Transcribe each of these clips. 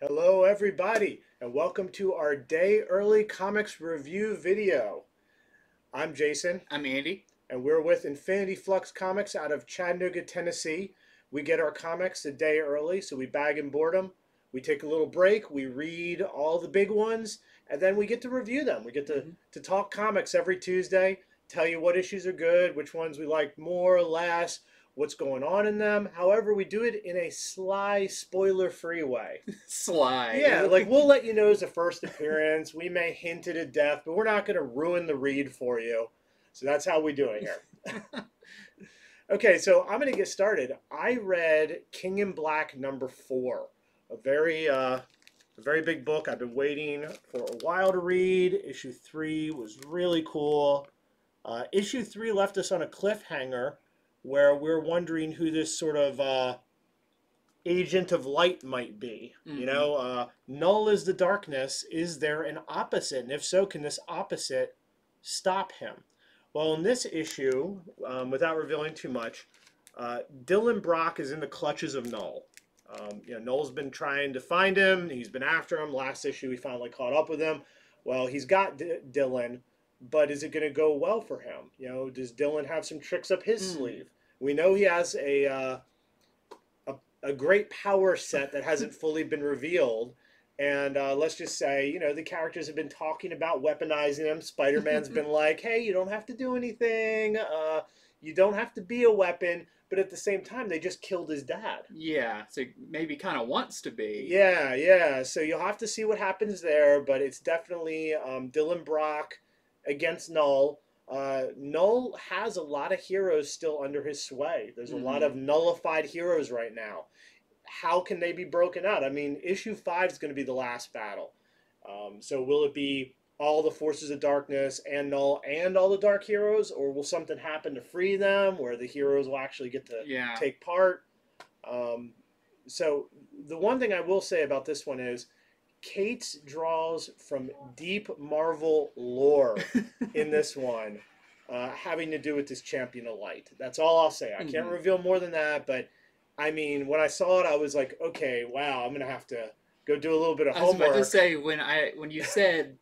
Hello, everybody, and welcome to our day early comics review video. I'm Jason, I'm Andy. and we're with Infinity Flux Comics out of Chattanooga, Tennessee. We get our comics a day early, so we bag and board them. We take a little break, we read all the big ones, and then we get to review them. We get to, Mhm. to talk comics every Tuesday, tell you what issues are good, which ones we like more, or less, what's going on in them. However, we do it in a sly, spoiler free way. Sly. Yeah, like we'll let you know as a first appearance. We may hint at a death, but we're not going to ruin the read for you. So that's how we do it here. okay, so I'm going to get started. I read King in Black number four, a very, uh, a very big book. I've been waiting for a while to read. Issue three was really cool. Uh, issue three left us on a cliffhanger where we're wondering who this sort of uh, agent of light might be. You Mhm. know, uh, Knull is the darkness. Is there an opposite? And if so, can this opposite stop him? Well, in this issue, um, without revealing too much, uh, Dylan Brock is in the clutches of Knull. Um, you know, Knull's been trying to find him. He's been after him. Last issue, he finally caught up with him. Well, he's got D- Dylan, but is it going to go well for him? You know, does Dylan have some tricks up his Mm. sleeve? We know he has a, uh, a a great power set that hasn't fully been revealed. And uh, let's just say, you know, the characters have been talking about weaponizing him. Spider Man's been like, hey, you don't have to do anything. Uh, you don't have to be a weapon. But at the same time, they just killed his dad. Yeah, so maybe kind of wants to be. Yeah, yeah. So you'll have to see what happens there, but it's definitely um, Dylan Brock against Knull. Uh, Knull has a lot of heroes still under his sway. There's a lot of nullified heroes right now. How can they be broken out? I mean, issue five is going to be the last battle. Um, so will it be all the forces of darkness and Knull and all the dark heroes, or will something happen to free them where the heroes will actually get to Yeah. take part. Um, so the one thing I will say about this one is Cates draws from deep Marvel lore in this one, uh, having to do with this champion of light. That's all I'll say. I can't Mhm. reveal more than that, but I mean, when I saw it, I was like, okay, wow, I'm gonna have to go do a little bit of homework. I was about to say when I when you said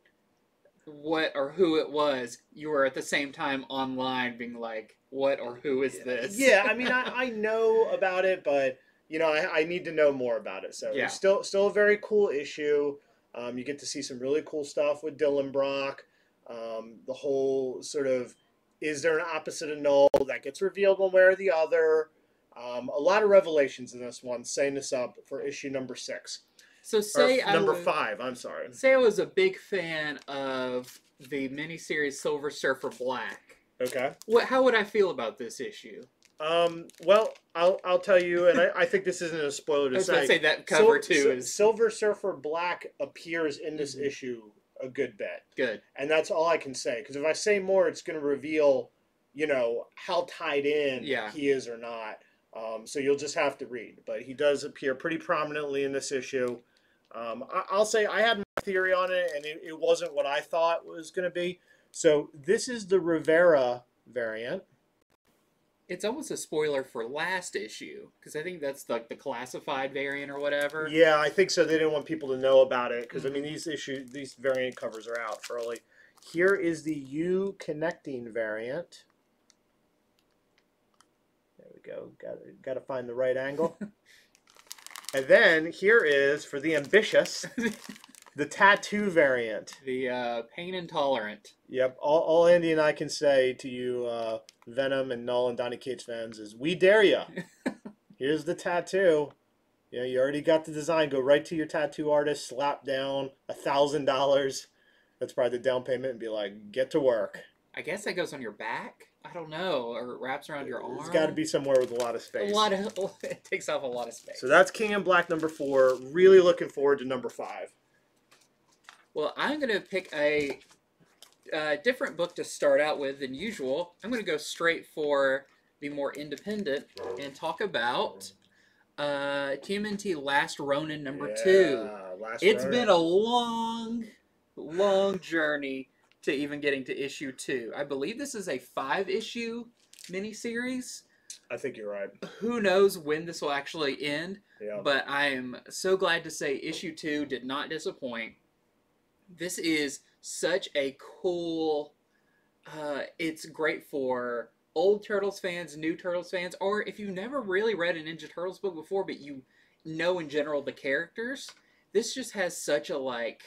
what or who it was, you were at the same time online being like, "What or who is this?" Yeah, I mean, I, I know about it, but you know, I, I need to know more about it. So Yeah. it's still still a very cool issue. Um, you get to see some really cool stuff with Dylan Brock. Um, the whole sort of is there an opposite of Knull that gets revealed one way or the other. Um, a lot of revelations in this one, setting this up for issue number six So or say I number was, five. I'm sorry. Say I was a big fan of the miniseries Silver Surfer Black. Okay. What? How would I feel about this issue? Um, well, I'll I'll tell you, and I, I think this isn't a spoiler I to was say. say that cover Sil- too is Silver Surfer Black appears in this Mhm. issue a good bit, good. and that's all I can say. Because if I say more, it's going to reveal, you know, how tied in Yeah. he is or not. Um, so you'll just have to read. But he does appear pretty prominently in this issue. Um, I, I'll say I had my theory on it, and it, it wasn't what I thought it was going to be. So this is the Rivera variant. It's almost a spoiler for last issue because I think that's like the classified variant or whatever. Yeah, I think so. They didn't want people to know about it because I mean mm-hmm. these issue these variant covers are out early. Here is the U connecting variant. There we go. Got got to find the right angle. and then here is for the ambitious, the tattoo variant. The uh, pain intolerant. Yep. All, all Andy and I can say to you, uh, Venom and Knull and Donny Cates fans, is we dare you. Here's the tattoo. You know, you already got the design. Go right to your tattoo artist, slap down a thousand dollars. That's probably the down payment, and be like, get to work. I guess that goes on your back. I don't know, or it wraps around your arm. It's got to be somewhere with a lot of space. a lot of. It takes off a lot of space. So that's King in Black number four. Really looking forward to number five. Well, I'm gonna pick a, uh different book to start out with than usual. I'm gonna go straight for the more independent and talk about uh, TMNT Last Ronin number two. Yeah, Last It's Ronin. been a long, long journey to even getting to issue two. I believe this is a five issue miniseries. I think you're right. Who knows when this will actually end? Yeah. but I am so glad to say issue two did not disappoint. This is such a cool. Uh, it's great for old Turtles fans, new Turtles fans, or if you've never really read a Ninja Turtles book before, but you know in general the characters. This just has such a like.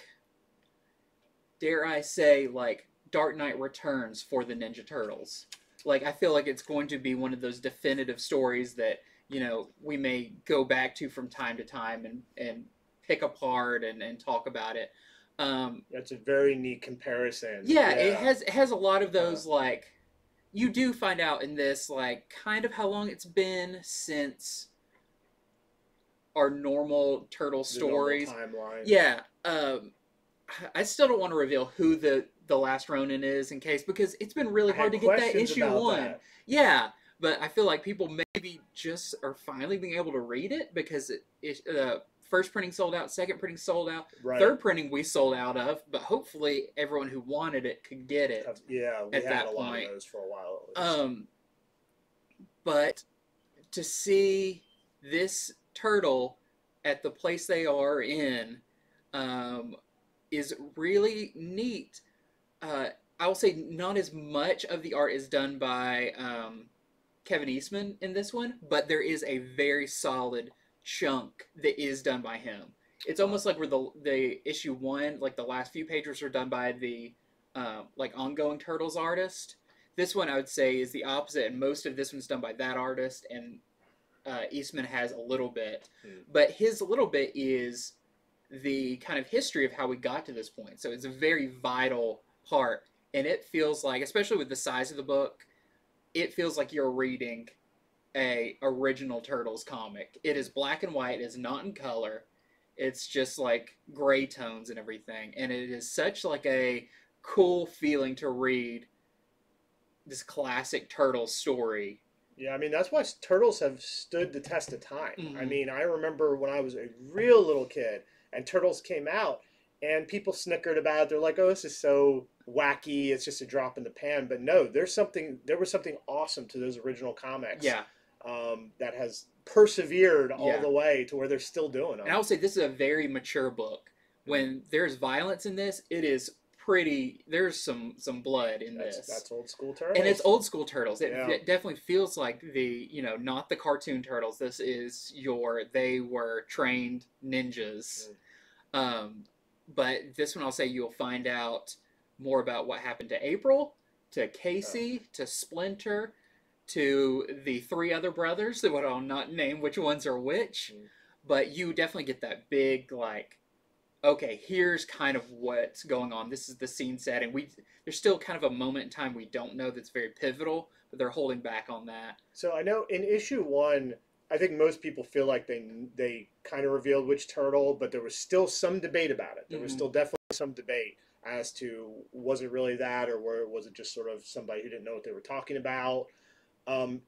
Dare I say, like Dark Knight Returns for the Ninja Turtles. Like I feel like it's going to be one of those definitive stories that you know we may go back to from time to time and and pick apart and, and talk about it um, That's a very neat comparison. yeah, it has it has a lot of those like you do find out in this like kind of how long it's been since our normal turtle the normal stories timeline. yeah um i still don't want to reveal who the the last ronin is in case because it's been really hard to get that issue one that. yeah, but I feel like people maybe just are finally being able to read it because it, it uh, first printing sold out, second printing sold out, Right. third printing we sold out of, but hopefully everyone who wanted it could get it. Yeah, we at had that a lot point. of those for a while. At least. Um, but to see this turtle at the place they are in um, is really neat. Uh, I will say not as much of the art is done by um, Kevin Eastman in this one, but there is a very solid chunk that is done by him. It's almost like where the the issue one, like the last few pages, are done by the um, like ongoing Turtles artist. This one I would say is the opposite, and most of this one's done by that artist, and uh, Eastman has a little bit, Hmm. but his little bit is the kind of history of how we got to this point. So it's a very vital part, and it feels like, especially with the size of the book, it feels like you're reading a original Turtles comic. It is black and white. It is not in color. It's just like gray tones and everything, and it is such like a cool feeling to read this classic Turtles story. Yeah, I mean that's why turtles have stood the test of time. I Mhm. mean, I remember when I was a real little kid and turtles came out, and people snickered about it. They're like, "Oh, this is so wacky. It's just a drop in the pan." But no, there's something. There was something awesome to those original comics. Yeah, Um, that has persevered all Yeah. the way to where they're still doing them. and I will say this is a very mature book. When there's violence in this, it is pretty. There's some some blood in that's, this. that's old school turtles. and it's old school turtles. It, Yeah. it definitely feels like the you know not the cartoon turtles. This is your they were trained ninjas. Um, but this one I'll say you'll find out more about what happened to April, to Casey, to Splinter, to the three other brothers. That I'll not name which ones are which, Mm. but you definitely get that big like. Okay, here's kind of what's going on. This is the scene setting. We there's still kind of a moment in time we don't know that's very pivotal, but they're holding back on that. So I know in issue one, I think most people feel like they they kind of revealed which turtle, but there was still some debate about it. There was Mhm. still definitely some debate as to was it really that or was it just sort of somebody who didn't know what they were talking about. Um,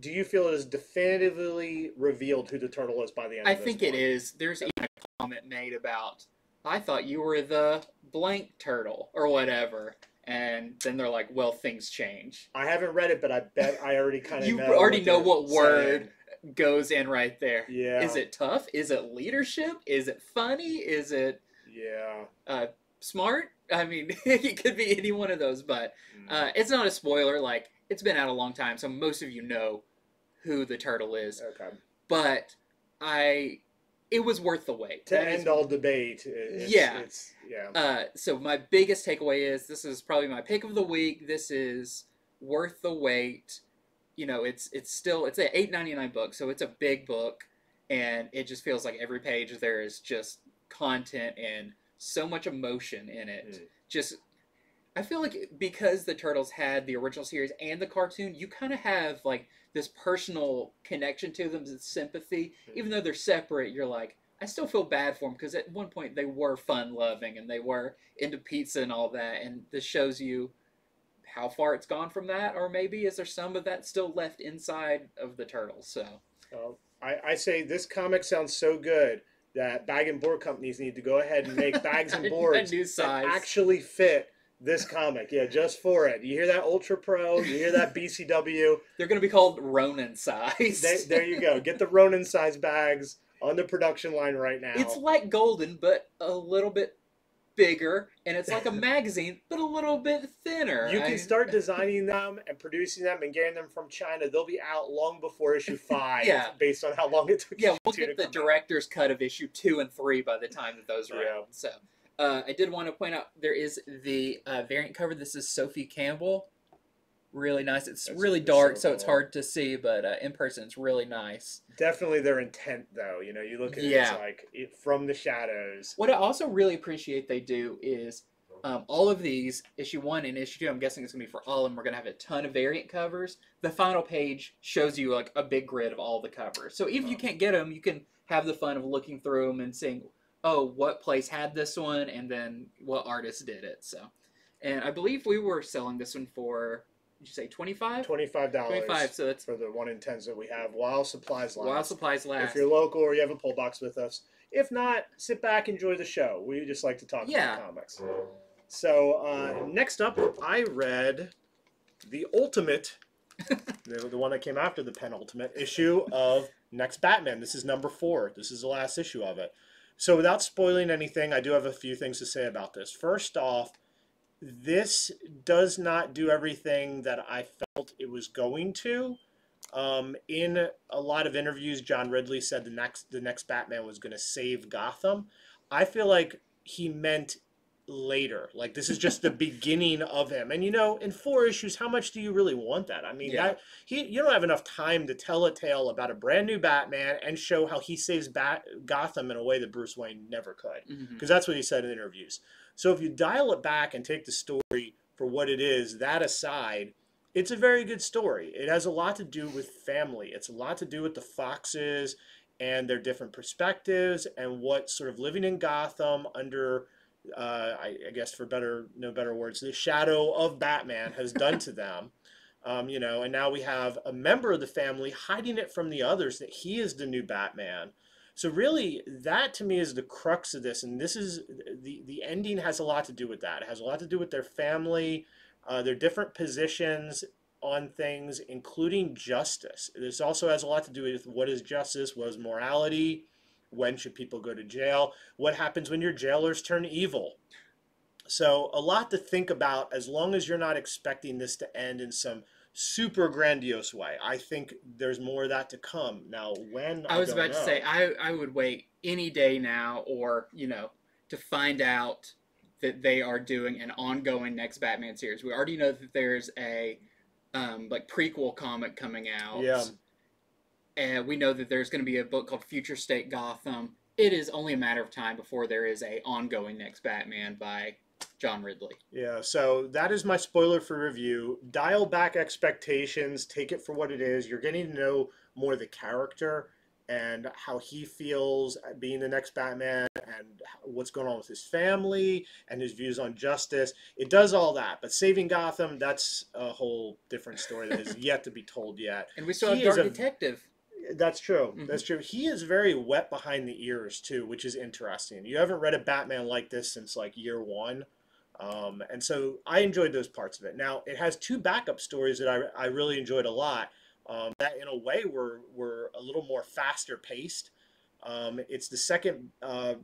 do you feel it is definitively revealed who the turtle is by the end? I think it is. There's even a comment made about, I thought you were the blank turtle or whatever. And then they're like, well, things change. I haven't read it, but I bet I already kind of You know already what know what word saying. goes in right there. Yeah. Is it tough? Is it leadership? Is it funny? Is it Yeah. smart? I mean, it could be any one of those, but Mm. uh, it's not a spoiler. Like, it's been out a long time, so most of you know who the turtle is. okay. But I, it was worth the wait. To That is end all debate, it's, Yeah. It's, yeah. Uh, so my biggest takeaway is this is probably my pick of the week. This is worth the wait. You know, it's it's still it's a eight ninety nine book, so it's a big book, and it just feels like every page there is just content and so much emotion in it. Mm. Just I feel like because the turtles had the original series and the cartoon, you kind of have like this personal connection to them, this sympathy, Mm. even though they're separate. You're like, I still feel bad for them because at one point they were fun loving and they were into pizza and all that. And this shows you how far it's gone from that, or maybe is there some of that still left inside of the turtles? So Well, I, I say this comic sounds so good that bag and board companies need to go ahead and make bags and boards new that size. actually fit this comic. Yeah, just for it. You hear that Ultra Pro? You hear that BCW? they're going to be called Ronin size. They, there you go. Get the Ronin size bags on the production line right now. It's like Golden, but a little bit bigger, and it's like a magazine, but a little bit thinner. You can I- start designing them and producing them and getting them from China. They'll be out long before issue five, Yeah. based on how long it took. Yeah, we'll get the come out. director's cut of issue two and three by the time that those are Yeah. out. So, uh, I did want to point out there is the uh, variant cover. This is Sophie Campbell. Really nice. It's That's really dark, so it's hard to see, but uh, in person, it's really nice. Definitely their intent, though. You know, you look at it, Yeah. it's like it, from the shadows. What I also really appreciate they do is um, all of these issue one and issue two. I'm guessing it's gonna be for all of them. We're gonna have a ton of variant covers. The final page shows you like a big grid of all the covers. So even if you can't get them, you can have the fun of looking through them and seeing, oh, what place had this one, and then what artist did it. So, and I believe we were selling this one for. Did you say twenty five? Twenty-five dollars. Twenty five. So that's for the one in tens that we have while supplies last. while supplies last. If you're local or you have a pull box with us. If not, sit back, enjoy the show. We just like to talk Yeah. about comics. So uh, next up, I read the ultimate, the, the one that came after the penultimate issue of Next Batman. This is number four. This is the last issue of it. So without spoiling anything, I do have a few things to say about this. First off, this does not do everything that I felt it was going to. Um, in a lot of interviews, John Ridley said the next the next Batman was going to save Gotham. I feel like he meant later. Like this is just the beginning of him. And you know, in four issues, how much do you really want that? I mean, Yeah. that, he you don't have enough time to tell a tale about a brand new Batman and show how he saves Bat- Gotham in a way that Bruce Wayne never could mm-hmm. because that's what he said in interviews. So if you dial it back and take the story for what it is, that aside, it's a very good story. It has a lot to do with family. It's a lot to do with the Foxes and their different perspectives and what sort of living in Gotham under, uh, I, I guess for better no better words, the shadow of Batman has done to them. Um, you know, and now we have a member of the family hiding it from the others that he is the new Batman. So really, that to me is the crux of this, and this is the the ending has a lot to do with that. It has a lot to do with their family, uh, their different positions on things, including justice. This also has a lot to do with what is justice, what is morality, when should people go to jail, what happens when your jailers turn evil. So a lot to think about. As long as you're not expecting this to end in some super grandiose way, I think there's more of that to come. Now, when I was don't about to say I I would wait any day now, or you know, to find out that they are doing an ongoing next Batman series. We already know that there's a um, like prequel comic coming out. Yeah. And we know that there's going to be a book called Future State Gotham. It is only a matter of time before there is a ongoing next Batman by John Ridley. Yeah, so that is my spoiler for review. Dial back expectations, take it for what it is. You're getting to know more the character and how he feels at being the next Batman and what's going on with his family and his views on justice. It does all that, but saving Gotham, that's a whole different story that is yet to be told yet. And we still He have Dark a- Detective. That's true. Mhm. That's true. He is very wet behind the ears too, which is interesting. You haven't read a Batman like this since like year one, um, and so I enjoyed those parts of it. Now it has two backup stories that I, I really enjoyed a lot. Um, that in a way were were a little more faster paced. Um, it's the second uh,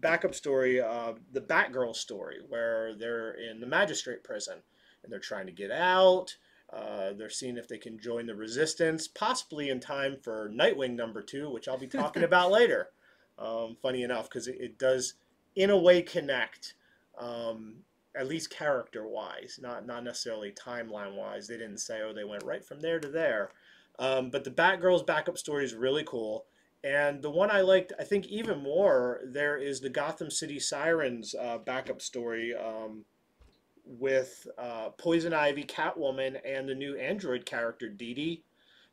backup story, uh, the Batgirl story, where they're in the magistrate prison and they're trying to get out. Uh, they're seeing if they can join the resistance, possibly in time for Nightwing number two, which I'll be talking about later. Um, funny enough, because it, it does, in a way, connect, um, at least character wise, not not necessarily timeline wise. They didn't say, oh, they went right from there to there. Um, but the Batgirl's backup story is really cool. And the one I liked, I think, even more, there is the Gotham City Sirens uh, backup story. Um, with uh, Poison Ivy, Catwoman, and the new android character Dee Dee.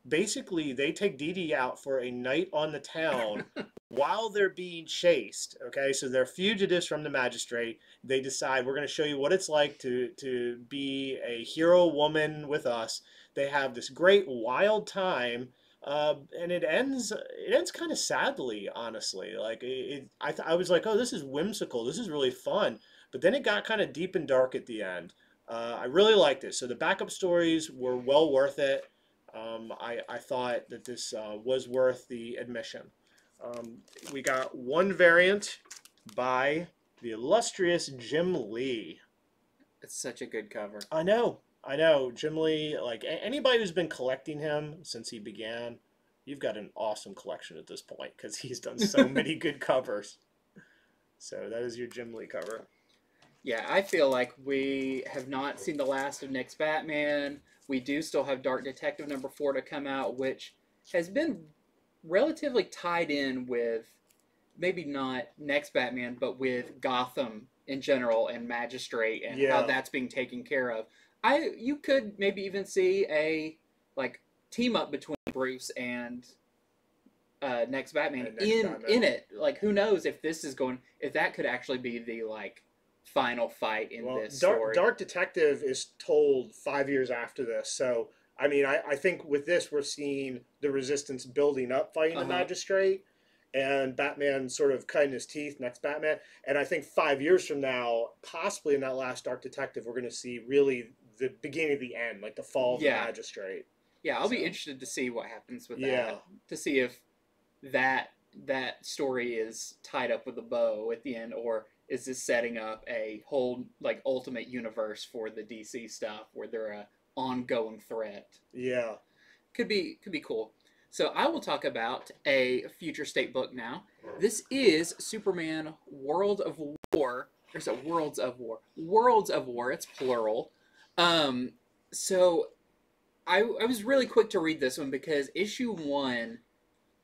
Basically, they take Dee Dee out for a night on the town while they're being chased. Okay, so they're fugitives from the magistrate. They decide we're going to show you what it's like to to be a hero woman with us. They have this great wild time. Uh, and it ends. It ends kind of sadly, honestly. Like it, it I, th- I was like, oh, this is whimsical. This is really fun. But then it got kind of deep and dark at the end. Uh, I really liked it. So the backup stories were well worth it. Um, I, I thought that this uh, was worth the admission. Um, we got one variant by the illustrious Jim Lee. It's such a good cover. I know, I know. Jim Lee, like a- anybody who's been collecting him since he began, you've got an awesome collection at this point because he's done so many good covers. So that is your Jim Lee cover. Yeah, I feel like we have not seen the last of Next Batman. We do still have Dark Detective number four to come out, which has been relatively tied in with maybe not Next Batman, but with Gotham in general and Magistrate and Yeah. how that's being taken care of. I you could maybe even see a like team up between Bruce and uh, Next Batman And Next in Batman. in it. Like who knows if this is going if that could actually be the like final fight in well, this Dark, story. Dark Detective is told five years after this, so I mean, I, I think with this we're seeing the Resistance building up, fighting the Uh-huh. Magistrate, and Batman sort of cutting his teeth. Next Batman, and I think five years from now, possibly in that last Dark Detective, we're going to see really the beginning of the end, like the fall of Yeah. the Magistrate. yeah, I'll be interested to see what happens with Yeah. that. To see if that that story is tied up with a bow at the end, or is this setting up a whole like ultimate universe for the DC stuff where they're a ongoing threat? Yeah. could be could be cool. So I will talk about a future state book now. This is Superman World of War. There's a Worlds of War. Worlds of War. It's plural. Um, so I I was really quick to read this one because issue one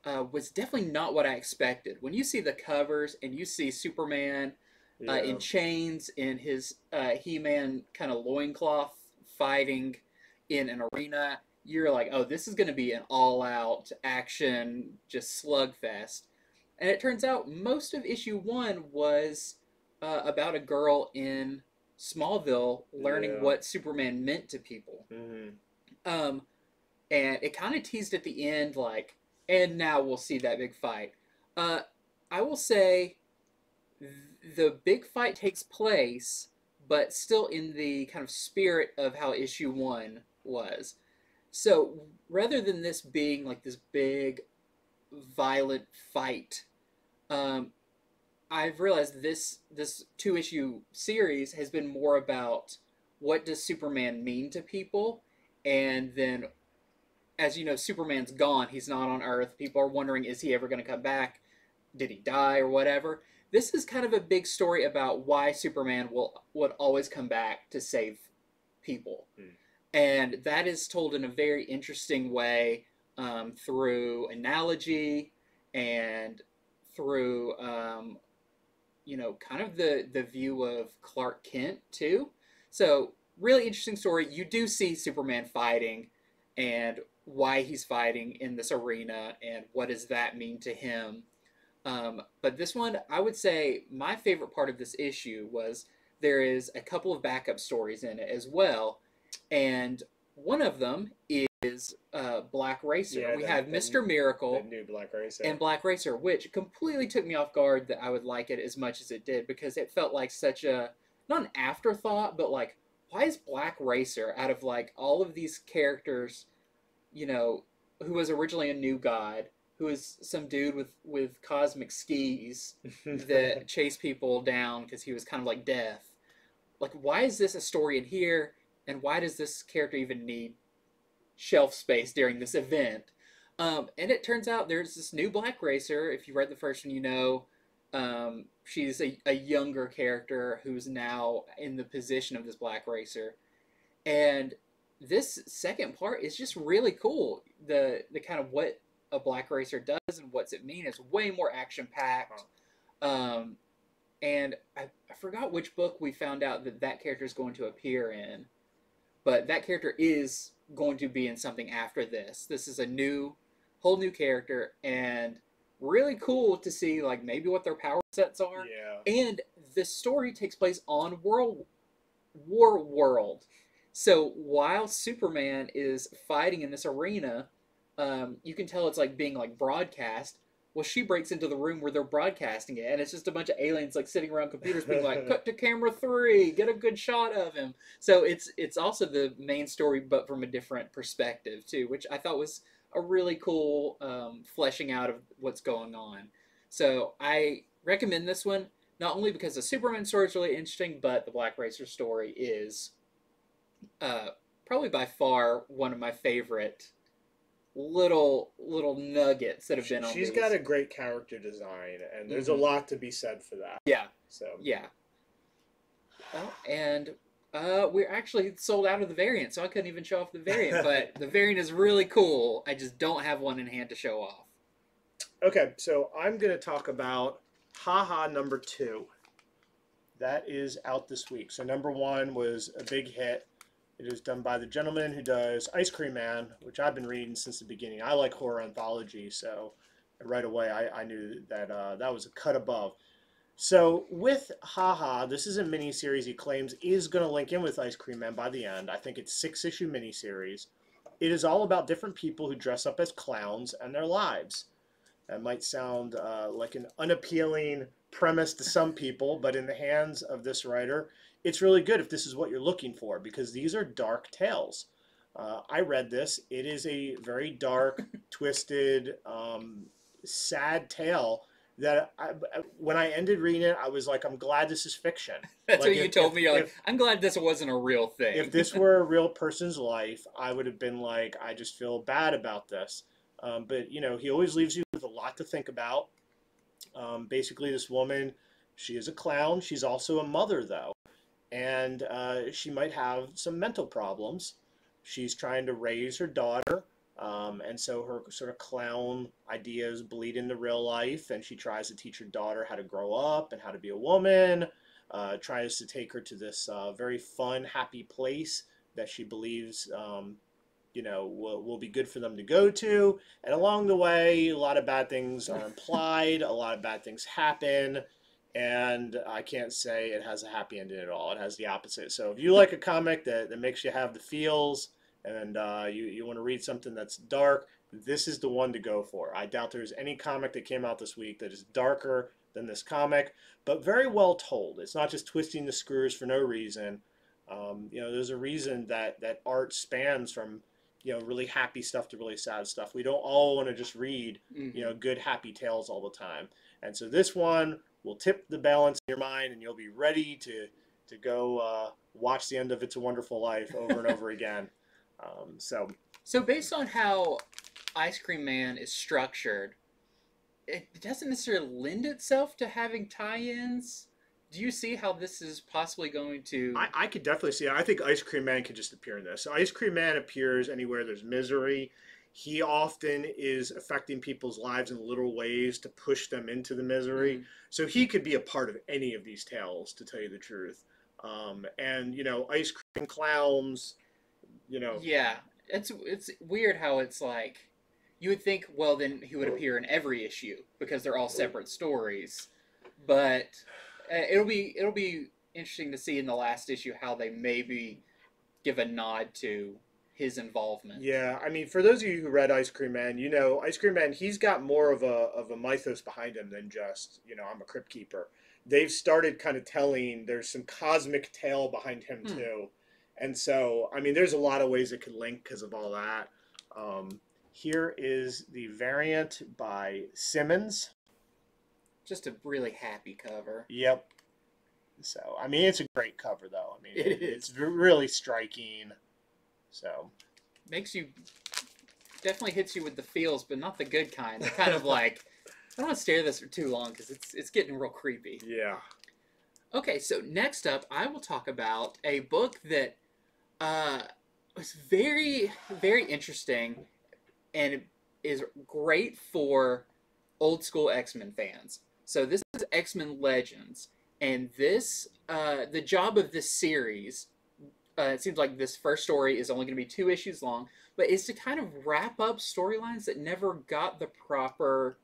uh, was definitely not what I expected. When you see the covers and you see Superman yeah. uh, in chains in his uh, He-Man kind of loincloth fighting in an arena. You're like, oh, this is going to be an all-out action, just slugfest. And it turns out most of issue one was uh, about a girl in Smallville learning Yeah. what Superman meant to people. Mhm. Um, and it kind of teased at the end, like, and now we'll see that big fight. Uh, I will say the big fight takes place, but still in the kind of spirit of how issue one was. So rather than this being like this big, violent fight, um, I've realized this this two issue series has been more about what does Superman mean to people, and then as you know, Superman's gone. He's not on Earth. People are wondering, is he ever going to come back? Did he die or whatever? This is kind of a big story about why Superman will would always come back to save people, Hmm. and that is told in a very interesting way um, through analogy and through um, you know kind of the the view of Clark Kent too. So really interesting story. You do see Superman fighting and why he's fighting in this arena and what does that mean to him. Um, but this one, I would say my favorite part of this issue was there is a couple of backup stories in it as well, and one of them is uh, Black Racer. Yeah, we that- have that- Mister Miracle The new Black Racer. and Black Racer, which completely took me off guard that I would like it as much as it did because it felt like such a not an afterthought, but like why is Black Racer out of like all of these characters, you know, who was originally a new god, who is some dude with with cosmic skis that chase people down because he was kind of like death. Like, why is this a story in here, and why does this character even need shelf space during this event? Um, and it turns out there's this new Black Racer. If you read the first one, you know um, she's a, a younger character who's now in the position of this Black Racer. And this second part is just really cool. The the kind of what a Black Racer does and what's it mean is way more action packed. Um, and I, I forgot which book we found out that that character is going to appear in, but that character is going to be in something after this. This is a new, whole new character, and really cool to see like maybe what their power sets are. yeah. And the story takes place on World War World. So while Superman is fighting in this arena, um, you can tell it's like being like broadcast. Well, she breaks into the room where they're broadcasting it, and it's just a bunch of aliens like sitting around computers, being like, "Cut to camera three, get a good shot of him." So it's it's also the main story, but from a different perspective too, which I thought was a really cool um, fleshing out of what's going on. So I recommend this one not only because the Superman story is really interesting, but the Black Racer story is uh, probably by far one of my favorite little little nuggets that have been on. She's these. got a great character design, and there's Mhm. a lot to be said for that. yeah So yeah. Well, and uh, we're actually sold out of the variant, so I couldn't even show off the variant. but the variant is really cool. I just don't have one in hand to show off. Okay, so I'm going to talk about Haha number two. That is out this week. So number one was a big hit. It is done by the gentleman who does Ice Cream Man, which I've been reading since the beginning. I like horror anthology, so right away I, I knew that uh, that was a cut above. So with Haha, this is a miniseries he claims is going to link in with Ice Cream Man by the end. I think it's six issue miniseries. It is all about different people who dress up as clowns and their lives. That might sound uh, like an unappealing premise to some people, but in the hands of this writer, it's really good if this is what you're looking for because these are dark tales. Uh, I read this. It is a very dark, twisted, um, sad tale that I, when I ended reading it, I was like, I'm glad this is fiction. That's Like what you told if- me. You're like, I'm glad this wasn't a real thing. if this were a real person's life, I would have been like, I just feel bad about this. Um, but you know, he always leaves you with a lot to think about. Um, basically, this woman, she is a clown. She's also a mother, though, and uh, she might have some mental problems. She's trying to raise her daughter, um, and so her sort of clown ideas bleed into real life. And she tries to teach her daughter how to grow up and how to be a woman uh, tries to take her to this uh, very fun, happy place that she believes, um, you know, will, will be good for them to go to. And along the way, a lot of bad things are implied, a lot of bad things happen. And I can't say it has a happy ending at all. It has the opposite. So if you like a comic that, that makes you have the feels and uh, you, you want to read something that's dark, this is the one to go for. I doubt there's any comic that came out this week that is darker than this comic but very well told. It's not just twisting the screws for no reason. Um, you know, there's a reason that that art spans from you know really happy stuff to really sad stuff. We don't all want to just read Mhm. you know good happy tales all the time. And so this one will tip the balance in your mind, and you'll be ready to to go uh, watch the end of It's a Wonderful Life over and over again. Um, so So based on how Ice Cream Man is structured, it doesn't necessarily lend itself to having tie-ins. Do you see how this is possibly going to? I, I could definitely see. it. I think Ice Cream Man could just appear in this. So Ice Cream Man appears anywhere there's misery. He often is affecting people's lives in little ways to push them into the misery. Mm. So he could be a part of any of these tales, to tell you the truth. Um, and you know, ice cream clowns. You know, Yeah, it's it's weird how it's like you would think well then he would appear in every issue because they're all separate stories, but uh, it'll be it'll be interesting to see in the last issue how they maybe give a nod to his involvement. Yeah, I mean, for those of you who read Ice Cream Man, you know, Ice Cream Man, he's got more of a of a mythos behind him than just, you know, I'm a crypt keeper. They've started kind of telling there's some cosmic tale behind him Hmm. too, and so I mean, there's a lot of ways it could link because of all that. Um, here is the variant by Simmons. Just a really happy cover. Yep. So I mean, it's a great cover though. I mean, It it, is. it's really striking. So Makes you definitely hits you with the feels, but not the good kind. Kind of like I don't want to stare at this for too long because it's it's getting real creepy. yeah. Okay, so next up, I will talk about a book that uh, was very, very interesting and is great for old school X Men fans. So this is X Men Legends, and this uh, the job of this series. Uh, it seems like this first story is only going to be two issues long, but is to kind of wrap up storylines that never got the proper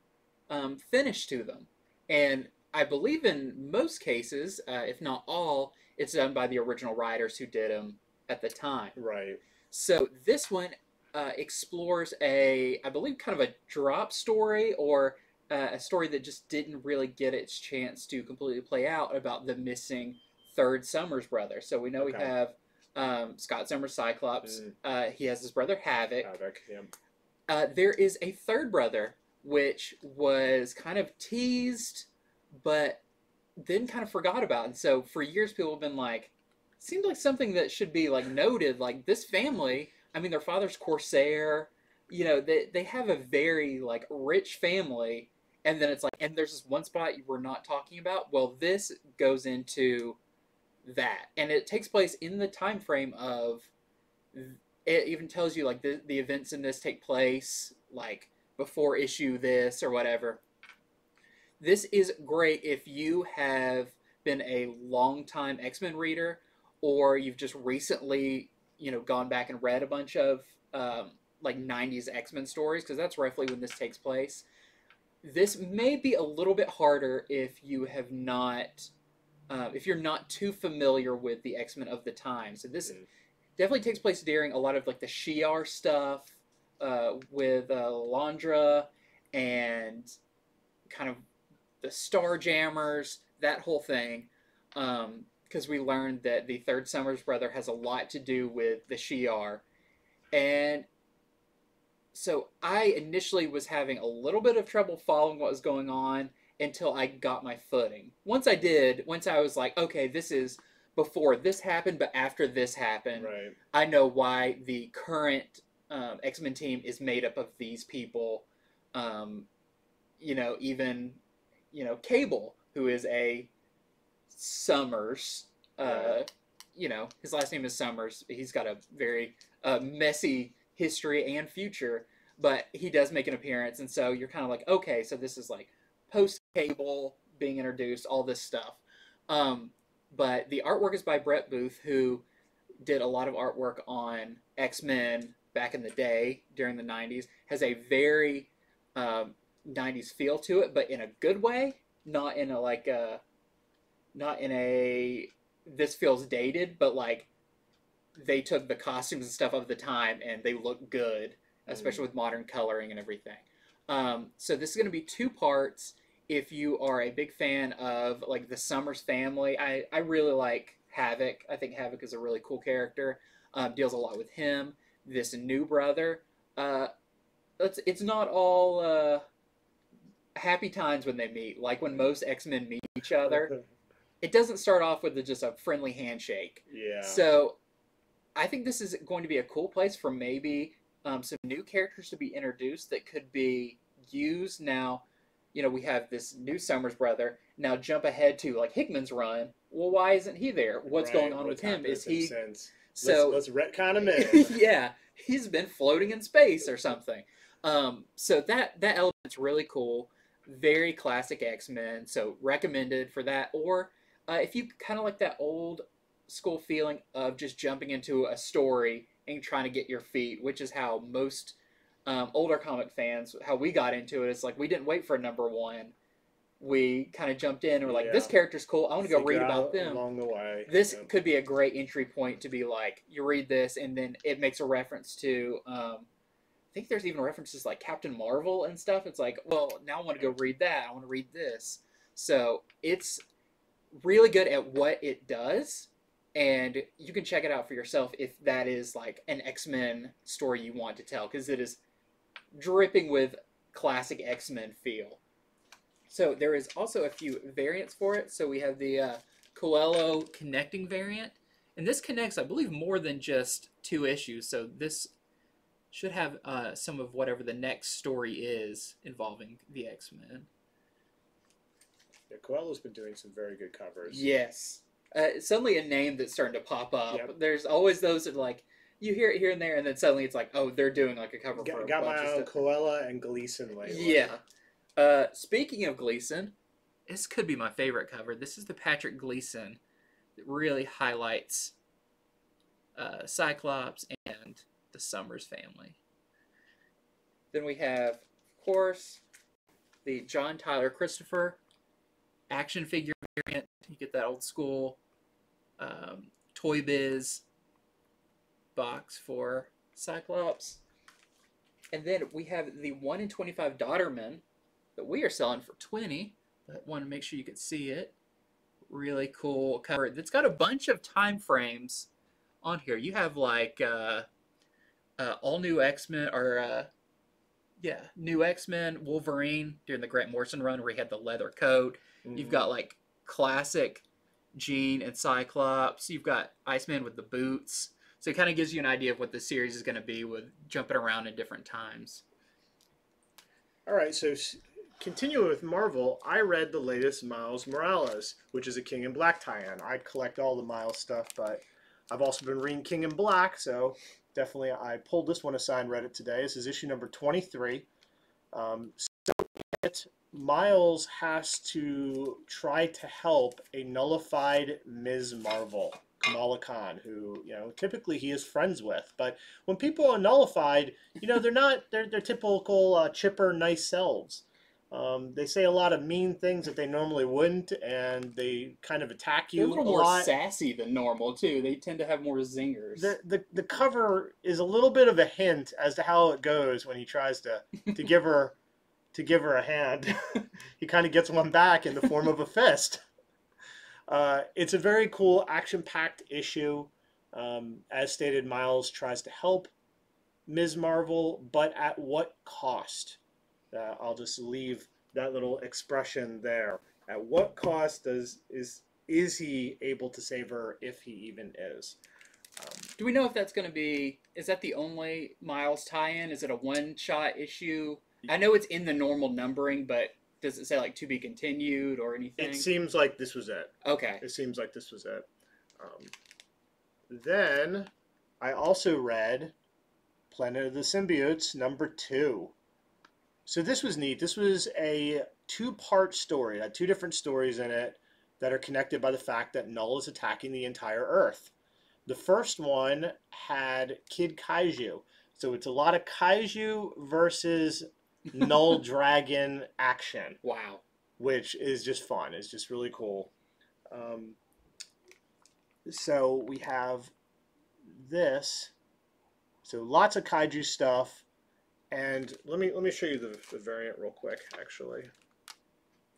um, finish to them. And I believe in most cases, uh, if not all, it's done by the original writers who did them at the time. Right. So this one uh, explores a, I believe, kind of a drop story or uh, a story that just didn't really get its chance to completely play out about the missing third Summers brother. So we know we have um, Scott Summers Cyclops. Mm. Uh, he has his brother Havoc. Havoc. Yeah. uh, there is a third brother, which was kind of teased, but then kind of forgot about. And so for years, people have been like, seems like something that should be like noted. Like this family, I mean, their father's Corsair. You know, they they have a very like rich family, and then it's like, and there's this one spot you were not talking about. Well, this goes into that, and it takes place in the time frame of. It even tells you like the the events in this take place like before issue this or whatever. This is great if you have been a long time X Men reader or you've just recently, you know, gone back and read a bunch of um, like 90s X Men stories, because that's roughly when this takes place. This may be a little bit harder if you have not, uh, if you're not too familiar with the X Men of the time. So this mm. definitely takes place during a lot of like the Shi'ar stuff uh, with uh, Lilandra and kind of the Starjammers, that whole thing. Um, because we learned that the third Summers brother has a lot to do with the Shi'ar. And so I initially was having a little bit of trouble following what was going on until I got my footing. Once I did, once I was like, okay, this is before this happened, but after this happened, right. I know why the current um, X Men team is made up of these people. Um, you know, even you know Cable, who is a Summers. Uh, you know, his last name is Summers. He's got a very uh, messy history and future, but he does make an appearance, and so you're kind of like, okay, so this is like post cable being introduced, all this stuff. Um, but the artwork is by Brett Booth, who did a lot of artwork on X Men back in the day during the 90s. Has a very um, 90s feel to it, but in a good way, not in a like a not in a this feels dated, but like they took the costumes and stuff of the time and they look good, especially mm. with modern coloring and everything. Um, so this is going to be two parts. If you are a big fan of like the Summers family, I, I really like Havoc. I think Havoc is a really cool character. Um, deals a lot with him. This new brother. Uh, it's it's not all uh, happy times when they meet. Like when most X Men meet each other. it doesn't start off with just a friendly handshake. Yeah. So I think this is going to be a cool place for maybe um, some new characters to be introduced that could be used now. You know, we have this new Summers brother. Now jump ahead to like Hickman's run. Well, why isn't he there? What's right. going on with him? Is he? Sense. So let's, let's retcon him in. yeah, he's been floating in space or something. Um, so that that element's really cool. Very classic X Men. So recommended for that. Or uh, if you kind of like that old school feeling of just jumping into a story and trying to get your feet, which is how most um, older comic fans, how we got into it, is like we didn't wait for a number one. We kind of jumped in and were like, yeah. this character's cool. I want to go read about them. Along the way. This yeah. could be a great entry point to be like, you read this and then it makes a reference to, um, I think there's even references like Captain Marvel and stuff. It's like, well, now I want to go read that. I want to read this. So it's really good at what it does and you can check it out for yourself if that is like an X-Men story you want to tell because it is dripping with classic X-Men feel. So there is also a few variants for it. So we have the uh, Coelho connecting variant, and this connects, I believe, more than just two issues. So this should have uh, some of whatever the next story is involving the X-Men. Yeah, Coelho's been doing some very good covers. Yes. Uh, suddenly a name that's starting to pop up. Yep. There's always those that like you hear it here and there, and then suddenly it's like, oh, they're doing like a cover got, for a got my own. Coelho and Gleason lately. Yeah. Uh, speaking of Gleason, this could be my favorite cover. This is the Patrick Gleason that really highlights uh, Cyclops and the Summers family. Then we have, of course, the John Tyler Christopher action figure variant. You get that old school um, Toy Biz box for Cyclops. And then we have the 1 in 25 Dauterman that we are selling for 20 but want to make sure you can see it. Really cool cover. That's got a bunch of time frames on here. You have like uh, uh, all new X Men or uh, yeah, New X Men, Wolverine during the Grant Morrison run where he had the leather coat. You've Mhm. got like classic Jean and Cyclops. You've got Iceman with the boots. So it kind of gives you an idea of what the series is going to be with jumping around in different times. All right, so continuing with Marvel, I read the latest Miles Morales, which is a King in Black tie-in. I collect all the Miles stuff, but I've also been reading King in Black, so definitely I pulled this one aside and read it today. This is issue number 23. Um, so it, Miles has to try to help a nullified Ms. Marvel, Kamala Khan, who you know typically he is friends with, but when people are nullified, you know they're not they're, they're typical uh, chipper nice selves. Um, they say a lot of mean things that they normally wouldn't and they kind of attack you They're a little a more lot. sassy than normal too. They tend to have more zingers. the, the, the cover is a little bit of a hint as to how it goes when he tries to, to give her to give her a hand. He kind of gets one back in the form of a fist uh, it's a very cool action-packed issue um, as stated miles tries to help ms marvel but at what cost uh, i'll just leave that little expression there at what cost does is is he able to save her if he even is um, Do we know if that's going to be? Is that the only Miles tie-in? Is it a one-shot issue? I know it's in the normal numbering, but does it say like to be continued or anything? It seems like this was it. okay. It seems like this was it. Um, then I also read Planet of the Symbiotes number two. So this was neat. This was a two-part story. It had two different stories in it that are connected by the fact that Knull is attacking the entire Earth. The first one had Kid Kaiju. So it's a lot of Kaiju versus Knull Dragon action Wow. which is just fun. It's just really cool. Um, so we have this. So lots of kaiju stuff, and let me let me show you the, the variant real quick. Actually,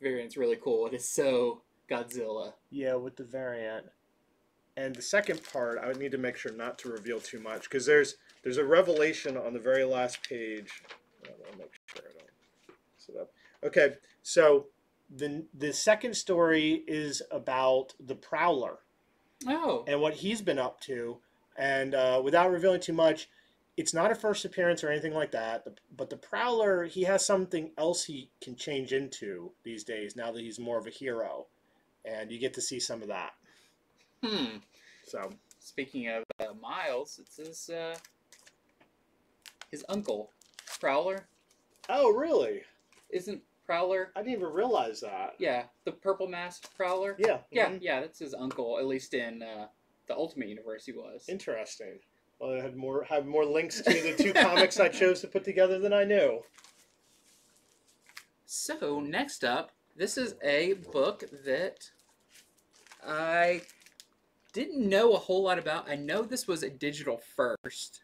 Variant's really cool. It is so Godzilla. yeah, with the variant. And the second part, I would need to make sure not to reveal too much because there's there's a revelation on the very last page. I'll make sure I don't mess it up. Okay, so the the second story is about the Prowler Oh. and what he's been up to. And uh, without revealing too much, it's not a first appearance or anything like that. But the Prowler, he has something else he can change into these days now that he's more of a hero, and you get to see some of that. Hmm. So Speaking of uh, Miles, it's his uh, his uncle, Prowler. Oh, really? Isn't Prowler? I didn't even realize that. Yeah, the purple masked Prowler. Yeah. Yeah, mhm. yeah, that's his uncle. At least in uh, the Ultimate Universe, he was. Interesting. Well, I had more had more links to the two comics I chose to put together than I knew. So next up, this is a book that I didn't know a whole lot about. I know this was a digital first,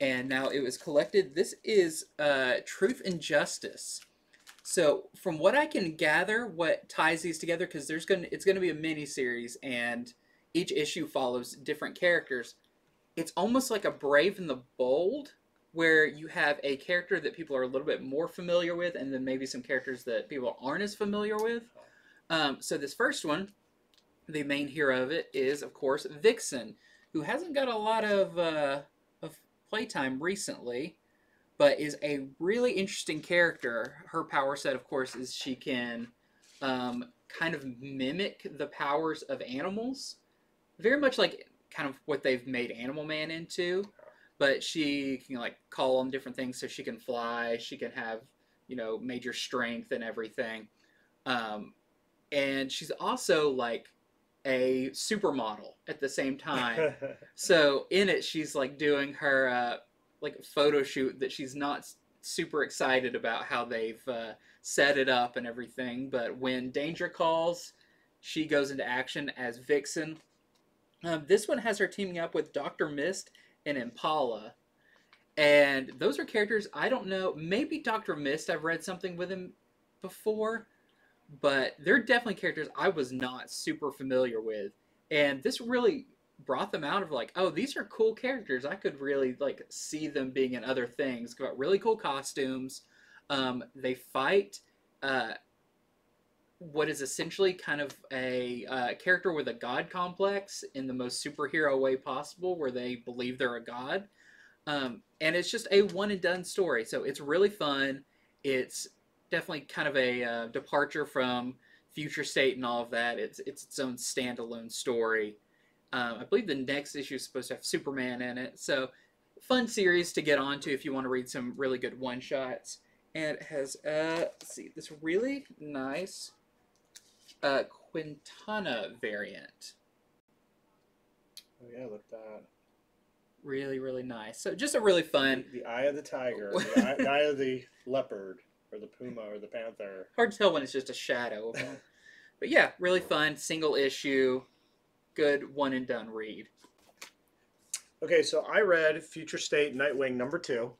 and now it was collected. This is uh, Truth and Justice. So from what I can gather, what ties these together, because there's gonna it's gonna be a mini series, and each issue follows different characters. It's almost like a Brave and the Bold, where you have a character that people are a little bit more familiar with, and then maybe some characters that people aren't as familiar with. Um, so this first one, the main hero of it is, of course, Vixen, who hasn't got a lot of uh, playtime recently, but is a really interesting character. Her power set, of course, is she can um, kind of mimic the powers of animals, very much like kind of what they've made Animal Man into but she can like call on different things so she can fly she can have you know major strength and everything um, and she's also like a supermodel at the same time. So in it she's like doing her uh, like photo shoot that she's not super excited about how they've uh, set it up and everything but when danger calls she goes into action as vixen. Um, this one has her teaming up with dr mist and impala. And those are characters i don't know. Maybe dr mist i've read something with him before but they're definitely characters i was not super familiar with and this really brought them out of like, oh, these are cool characters. I could really like see them being in other things. Got really cool costumes. Um, they fight uh, what is essentially kind of a uh, character with a god complex in the most superhero way possible, where they believe they're a god. Um, and it's just a one and done story. So it's really fun. It's definitely kind of a uh, departure from Future State and all of that. It's it's its own standalone story. Um, I believe the next issue is supposed to have Superman in it. So fun series to get onto if you want to read some really good one shots. And it has uh, let's see this really nice uh, Quintana variant. Oh yeah, look at that. Really, really nice. So just a really fun. The eye of the tiger, the eye, the eye of the leopard, or the puma, or the panther. Hard to tell when it's just a shadow but yeah, really fun, single issue, good one and done read. Okay, so I read Future State Nightwing number two.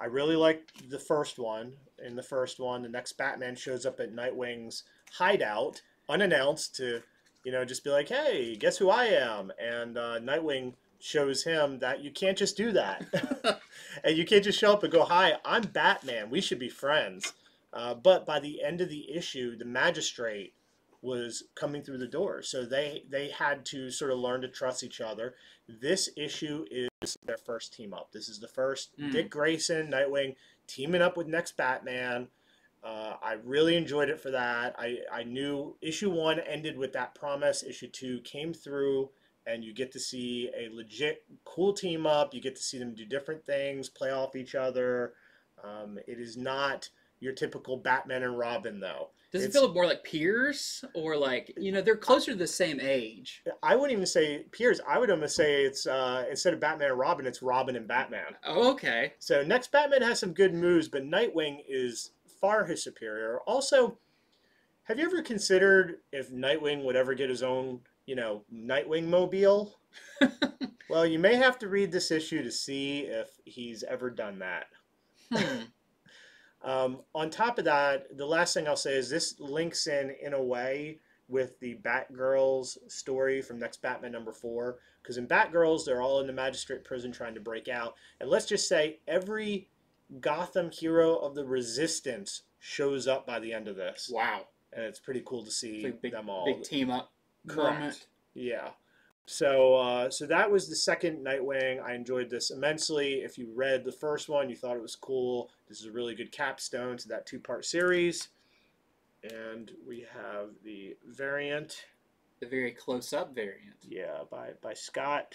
I really liked the first one. In the first one, the next Batman shows up at Nightwing's hideout, unannounced, to, you know, just be like, "Hey, guess who I am?" And uh, Nightwing shows him that you can't just do that, and you can't just show up and go, "Hi, I'm Batman. We should be friends." Uh, but by the end of the issue, the magistrate was coming through the door, so they they had to sort of learn to trust each other. This issue is their first team up. This is the first Mm. Dick Grayson, Nightwing teaming up with next Batman. Uh, I really enjoyed it for that. I, I knew issue one ended with that promise. Issue two came through, and you get to see a legit cool team up. You get to see them do different things, play off each other. Um, it is not your typical Batman and Robin, though. Does it feel more like peers or like you know they're closer to the same age? I wouldn't even say peers. I would almost say it's uh, instead of Batman and Robin, it's Robin and Batman. Oh, okay. So next Batman has some good moves, but Nightwing is far his superior. Also, have you ever considered if Nightwing would ever get his own, you know, Nightwing mobile? well, you may have to read this issue to see if he's ever done that. Hmm. Um, on top of that, the last thing I'll say is this links in in a way with the Batgirls story from next Batman number four. Because in Batgirls, they're all in the magistrate prison trying to break out. And let's just say every Gotham hero of the Resistance shows up by the end of this. Wow. And it's pretty cool to see like big, them all. big team up Correct. moment. Yeah. So uh, so that was the second Nightwing. I enjoyed this immensely. If you read the first one, you thought it was cool. This is a really good capstone to that two part series. And we have the variant, The very close up variant. yeah, by by Scott.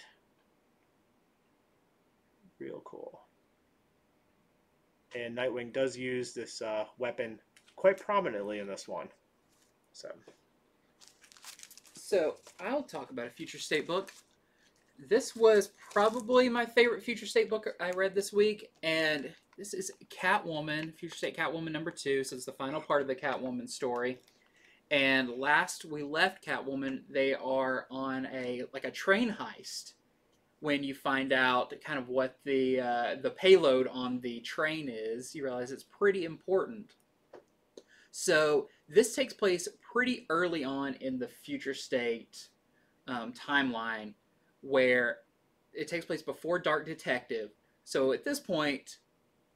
Real cool. And Nightwing does use this uh, weapon quite prominently in this one. So So I'll talk about a future state book. This was probably my favorite future state book I read this week, and this is Catwoman, Future State Catwoman number two. So it's the final part of the Catwoman story. And last we left Catwoman, they are on a like a train heist. When you find out kind of what the uh, the payload on the train is, you realize it's pretty important. So this takes place pretty early on in the future state um, timeline where it takes place before Dark Detective. So at this point,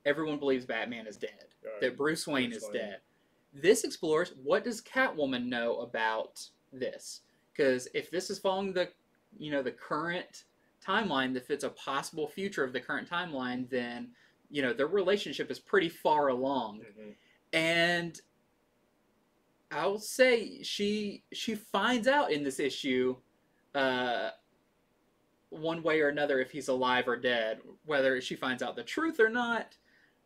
everyone believes Batman is dead, uh, that Bruce Wayne Bruce is Wayne. dead. This explores what does Catwoman know about this? Because if this is following the, you know, the current timeline that fits a possible future of the current timeline, then you know their relationship is pretty far along mhm. and I'll say she she finds out in this issue, uh, one way or another if he's alive or dead. Whether she finds out the truth or not,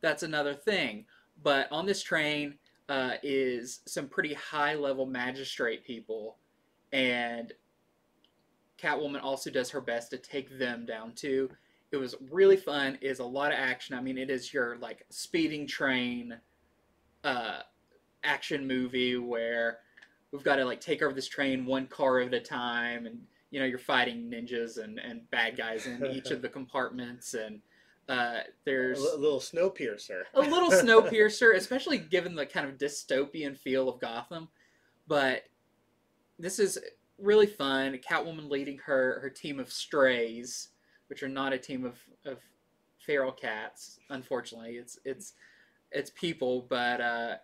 that's another thing. But on this train uh, is some pretty high level magistrate people, and Catwoman also does her best to take them down too. It was really fun. It is a lot of action. I mean, it is your like speeding train uh, action movie where we've got to like take over this train one car at a time, and you know you're fighting ninjas and, and bad guys in each of the compartments, and uh, a there's li- little snow piercer. a little snow piercer, especially given the kind of dystopian feel of Gotham. But this is really fun. Catwoman leading her her team of strays, which are not a team of, of feral cats. Unfortunately, it's it's it's people, but uh,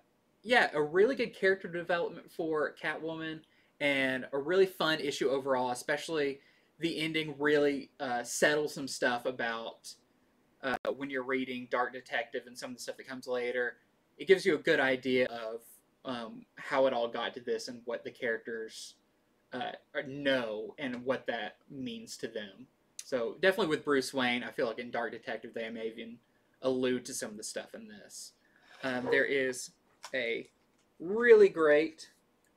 yeah, a really good character development for Catwoman and a really fun issue overall. Especially the ending really uh, settles some stuff about uh, when you're reading Dark Detective and some of the stuff that comes later. It gives you a good idea of um, how it all got to this and what the characters uh, know and what that means to them. So definitely with Bruce Wayne, I feel like in Dark Detective they may even allude to some of the stuff in this. Um, there is a really great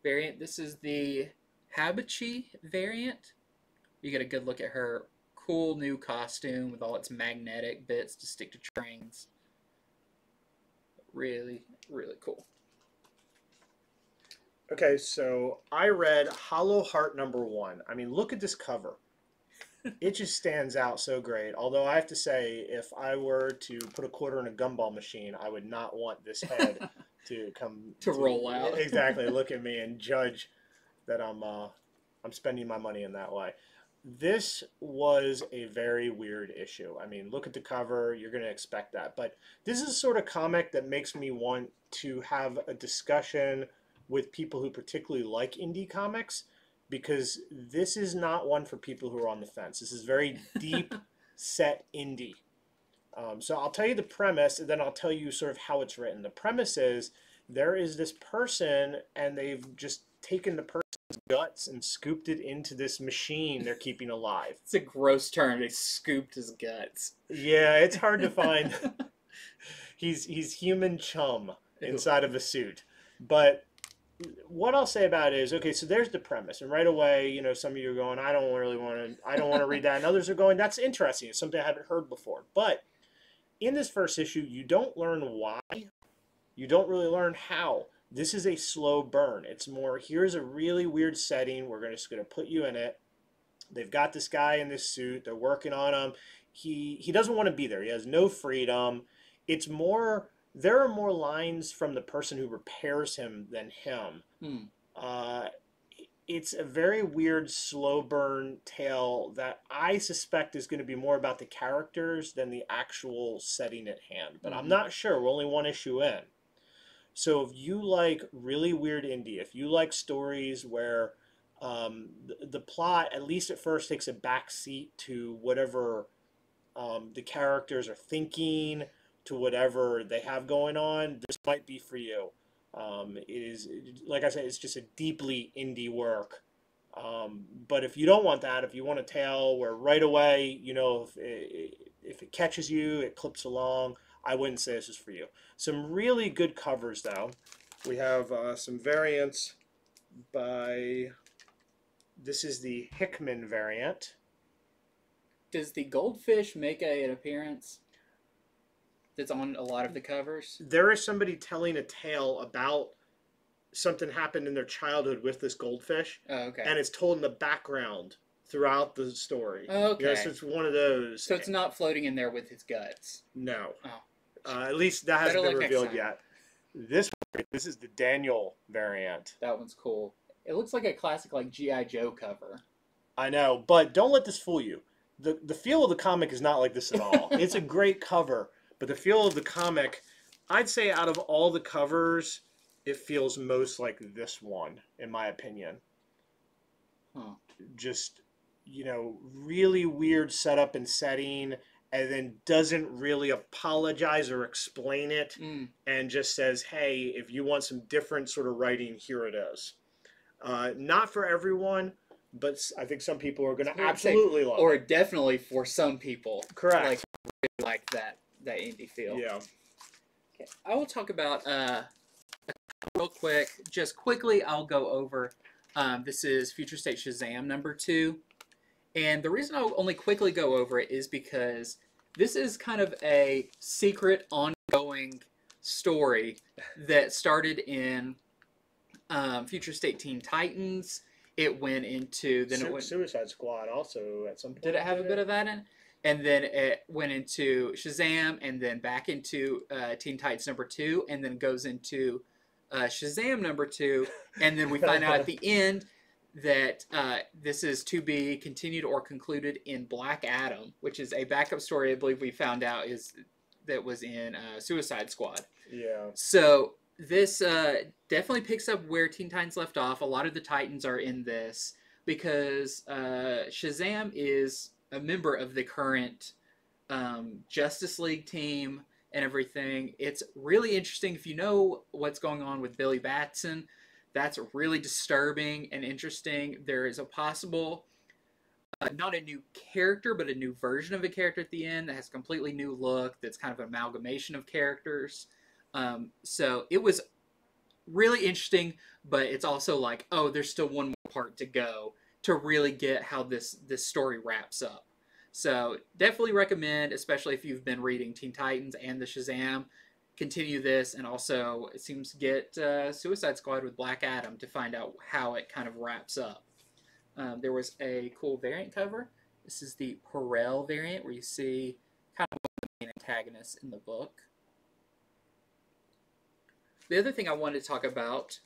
variant. This is the Habichi variant. You get a good look at her cool new costume with all its magnetic bits to stick to trains. Really, really cool. Okay, so I read Hollow Heart number one. I mean, look at this cover. it just stands out so great. Although I have to say, if I were to put a quarter in a gumball machine, I would not want this head to come To roll out. exactly, look at me and judge that I'm uh, I'm spending my money in that way. This was a very weird issue. I mean, look at the cover, you're going to expect that. But this is sort of comic that makes me want to have a discussion with people who particularly like indie comics because this is not one for people who are on the fence. This is very deep set indie. Um, so I'll tell you the premise and then I'll tell you sort of how it's written. The premise is there is this person and they've just taken the person's guts and scooped it into this machine they're keeping alive. It's a gross term. They scooped his guts. Yeah, it's hard to find. he's he's human chum inside of a suit. But what I'll say about it is okay. So there's the premise, and right away, you know, some of you are going, I don't really want to, I don't want to read that, and others are going, that's interesting. It's something I haven't heard before. But in this first issue, you don't learn why. You don't really learn how. This is a slow burn. It's more here's a really weird setting. We're just going to put you in it. They've got this guy in this suit. They're working on him. He he doesn't want to be there. He has no freedom. It's more there are more lines from the person who repairs him than him. Hmm. Uh, it's a very weird slow burn tale that I suspect is going to be more about the characters than the actual setting at hand. But I'm Mhm. not sure. We're only one issue in. So if you like really weird indie, if you like stories where um, the, the plot, at least at first, takes a back seat to whatever um, the characters are thinking, to whatever they have going on, this might be for you. Um, it is, like I said, it's just a deeply indie work. Um, but if you don't want that, if you want a tale where right away, you know, if it, if it catches you, it clips along, I wouldn't say this is for you. Some really good covers, though. We have uh, some variants by. This is the Hickman variant. Does the goldfish make a, an appearance? That's on a lot of the covers. There is somebody telling a tale about something happened in their childhood with this goldfish, Oh, okay. and it's told in the background throughout the story. okay. Yes, it's one of those. so it's not floating in there with his guts. No. Oh. Uh, at least that hasn't Better been revealed yet. This this is the Daniel variant. That one's cool. It looks like a classic like GI Joe cover. I know, but don't let this fool you. the The feel of the comic is not like this at all. it's a great cover, but the feel of the comic, I'd say, out of all the covers, it feels most like this one, in my opinion. Huh. Just you know, really weird setup and setting, and then doesn't really apologize or explain it. Mm. and just says, "Hey, if you want some different sort of writing, here it is." Uh, not for everyone, but I think some people are going to would say- absolutely love Or it. definitely for some people, Correct. like really like that that indie feel. yeah. Okay. I will talk about uh, real quick, just quickly. I'll go over. Um, this is Future State Shazam number two, and the reason I'll only quickly go over it is because this is kind of a secret, ongoing story that started in um, Future State Teen Titans. It went into then it went. Suicide Squad also at some point. Did it have a bit of that in? And then it went into Shazam, and then back into uh, Teen Titans number two, and then goes into uh, Shazam number two, and then we find out at the end that uh, this is to be continued or concluded in Black Adam, which is a backup story I believe we found out is that was in uh, Suicide Squad. Yeah. So this uh, definitely picks up where Teen Titans left off. A lot of the Titans are in this because uh, Shazam is a member of the current um, Justice League team and everything. It's really interesting if you know what's going on with Billy Batson. That's really disturbing and interesting. There is a possible, uh, not a new character, but a new version of a character at the end that has a completely new look. That's kind of an amalgamation of characters. Um, so it was really interesting, but it's also like, oh, there's still one more part to go to really get how this this story wraps up. So definitely recommend, especially if you've been reading Teen Titans and the Shazam. Continue this, and also it seems get uh, Suicide Squad with Black Adam to find out how it kind of wraps up. Um, there was a cool variant cover. This is the Perel variant, where you see kind of one of the main antagonists in the book. The other thing I wanted to talk about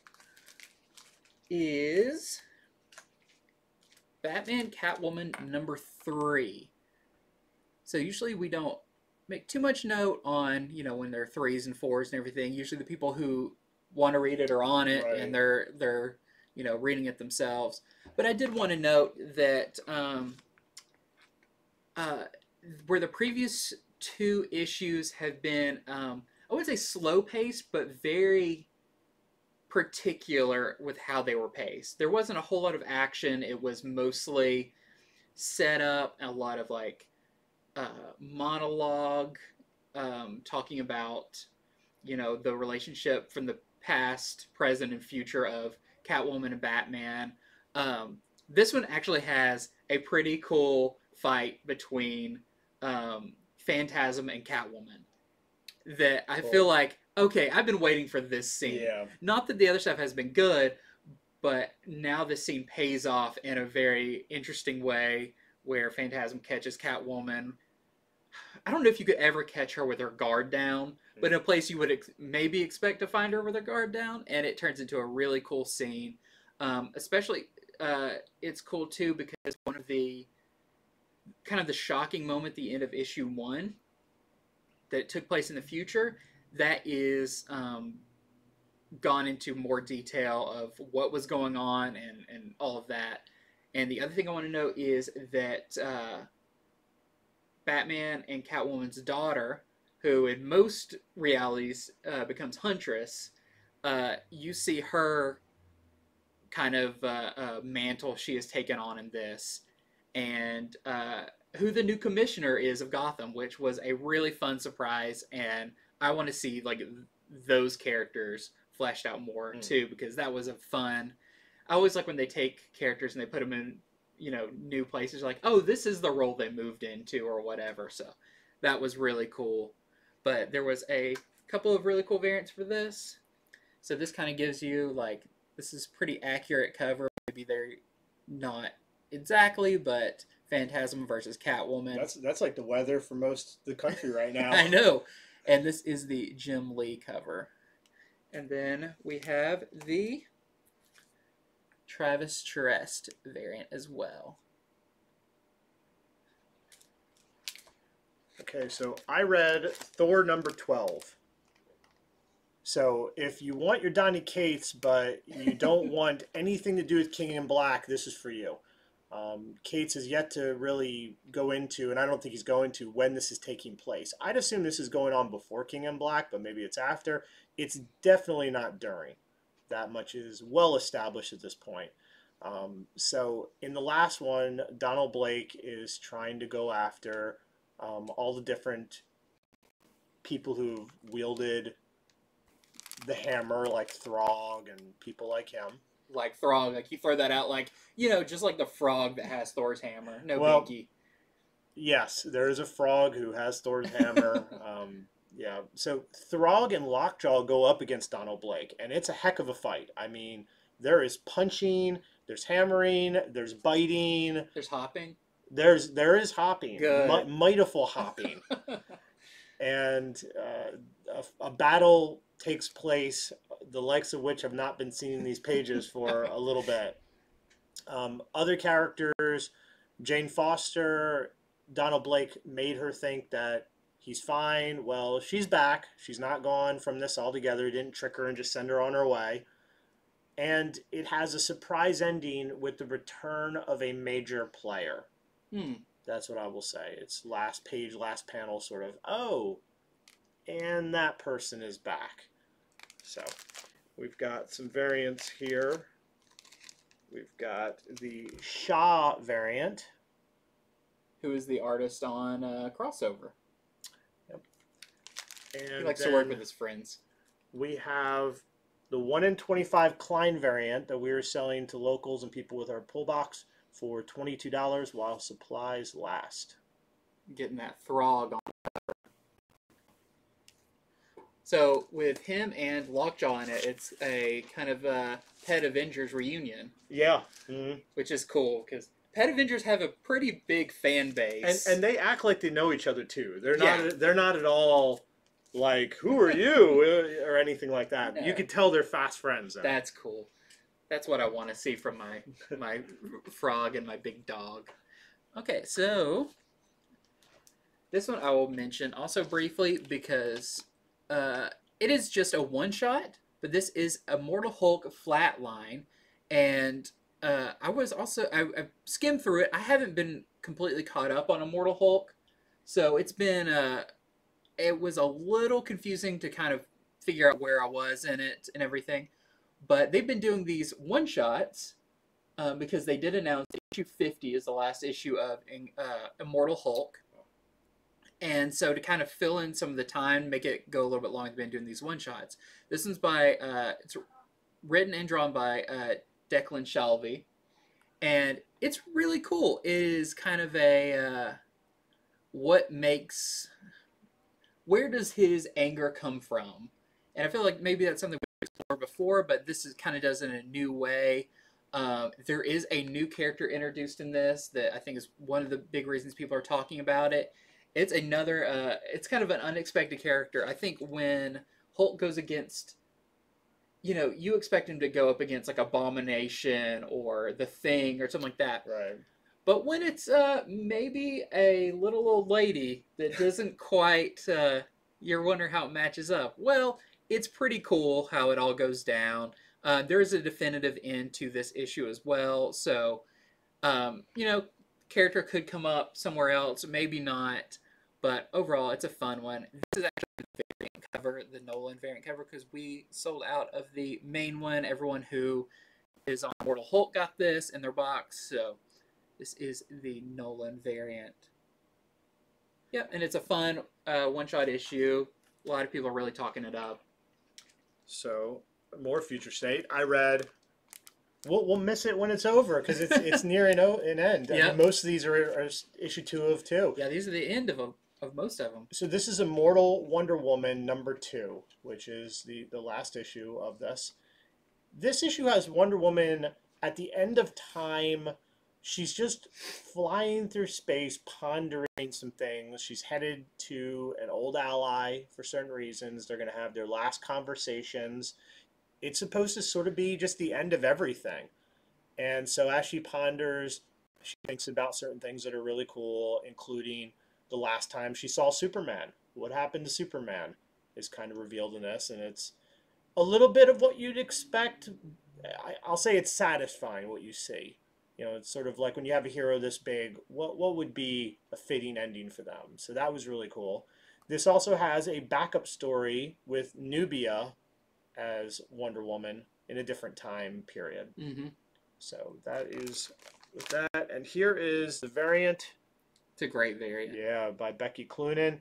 is Batman Catwoman number three. So usually we don't make too much note on, you know, when there are threes and fours and everything. Usually the people who want to read it are on it Right. and they're they're you know reading it themselves. But I did want to note that um, uh, where the previous two issues have been, um, I would say slow paced, but very particular with how they were paced. There wasn't a whole lot of action. It was mostly set up, a lot of like uh, monologue, um, talking about you know the relationship from the past, present, and future of Catwoman and Batman. Um, this one actually has a pretty cool fight between um, Phantasm and Catwoman. That I Cool. feel like okay, I've been waiting for this scene. Yeah. Not that the other stuff has been good, but now this scene pays off in a very interesting way where Phantasm catches Catwoman. I don't know if you could ever catch her with her guard down, but in a place you would ex- maybe expect to find her with her guard down, and it turns into a really cool scene. Um, especially, uh, it's cool too because one of the kind of the shocking moment at the end of issue one that took place in the future that is um, gone into more detail of what was going on and, and all of that. And the other thing I want to note is that uh, Batman and Catwoman's daughter, who in most realities uh, becomes Huntress, uh, you see her kind of uh, uh, mantle she has taken on in this, and uh, who the new commissioner is of Gotham, which was a really fun surprise, and I want to see like those characters fleshed out more Mm. too because that was a fun. I always like when they take characters and they put them in you know new places like oh this is the role they moved into or whatever so that was really cool but there was a couple of really cool variants for this so this kind of gives you like this is pretty accurate cover maybe they're not exactly but phantasm versus catwoman That's that's like the weather for most of the country right now. I know. And this is the Jim Lee cover. And then we have the Travis Charest variant as well. Okay, so I read Thor number 12. So if you want your Donny Cates, but you don't want anything to do with King in Black, this is for you. Um, Cates has yet to really go into, and I don't think he's going to, when this is taking place. I'd assume this is going on before King in Black, but maybe it's after. It's definitely not during. That much is well established at this point. Um, so in the last one, Donald Blake is trying to go after um, all the different people who've wielded the hammer, like Throg and people like him. Like Throg, like you throw that out like, you know, just like the frog that has Thor's hammer. No Well- biggie. Yes, there is a frog who has Thor's hammer. um, yeah, so Throg and Lockjaw go up against Donald Blake, and it's a heck of a fight. I mean, there is punching, there's hammering, there's biting, There's hopping. there's there is hopping, Good. mi- mightiful hopping. and uh, a, a battle takes place, the likes of which have not been seen in these pages for a little bit. Um, other characters, Jane Foster, Donald Blake made her think that he's fine. Well, she's back. She's not gone from this altogether. He didn't trick her and just send her on her way. And it has a surprise ending with the return of a major player. Hmm. That's what I will say. It's last page, last panel, sort of, oh, and that person is back. So we've got some variants here. We've got the Shaw variant. Who is the artist on uh, crossover? And He likes to work with his friends. We have the 1 in 25 Klein variant that we are selling to locals and people with our pull box for $22 while supplies last. Getting that Throg on. So with him and Lockjaw in it, it's a kind of a Pet Avengers reunion, Yeah. mhm. which is cool because Pet Avengers have a pretty big fan base. and they act like they know each other too. They're not Yeah. they're not at all like who are you or anything like that. You could tell they're fast friends. though. That's cool. That's what I want to see from my my frog and my big dog. Okay, so this one I will mention also briefly because uh, it is just a one shot, but this is Immortal Hulk flatline, and uh, I was also I, I skimmed through it. I haven't been completely caught up on Immortal Hulk, so it's been uh, it was a little confusing to kind of figure out where I was in it and everything. But they've been doing these one shots um, because they did announce issue 50 is the last issue of uh, Immortal Hulk. And so to kind of fill in some of the time, make it go a little bit longer, they've been doing these one shots. This one's by, uh, it's written and drawn by uh, Declan Shalvey. And it's really cool. It is kind of a uh, what makes, where does his anger come from? And I feel like maybe that's something we've explored before, but this is kind of does it in a new way. Um, there is a new character introduced in this that I think is one of the big reasons people are talking about it. It's another, uh, it's kind of an unexpected character. I think when Hulk goes against, you know, you expect him to go up against like Abomination or The Thing or something like that. right. But when it's uh, maybe a little old lady that doesn't quite, uh, you're wondering how it matches up. Well, it's pretty cool how it all goes down. Uh, there is a definitive end to this issue as well. So, um, you know, character could come up somewhere else, maybe not. But overall, it's a fun one. This is actually the variant cover, the Nolan variant cover, because we sold out of the main one. Everyone who is on Mortal Hulk got this in their box. So, this is the Nolan variant. Yep, and it's a fun uh, one-shot issue. A lot of people are really talking it up. So more future state. I read. We'll, we'll miss it when it's over because it's it's near an, o- an end. I mean, most of these are, are issue two of two. Yeah, these are the end of of most of them. So this is Immortal Wonder Woman number two, which is the the last issue of this. This issue has Wonder Woman at the end of time. She's just flying through space, pondering some things. She's headed to an old ally for certain reasons. They're going to have their last conversations. It's supposed to sort of be just the end of everything. And so as she ponders, she thinks about certain things that are really cool, including the last time she saw Superman. What happened to Superman is kind of revealed in this, and it's a little bit of what you'd expect. I, I'll say it's satisfying what you see. You know, it's sort of like when you have a hero this big, what what would be a fitting ending for them? So that was really cool. This also has a backup story with Nubia as Wonder Woman in a different time period. Mm-hmm. So that is with that. And here is the variant It's a great variant. yeah, by Becky Cloonan,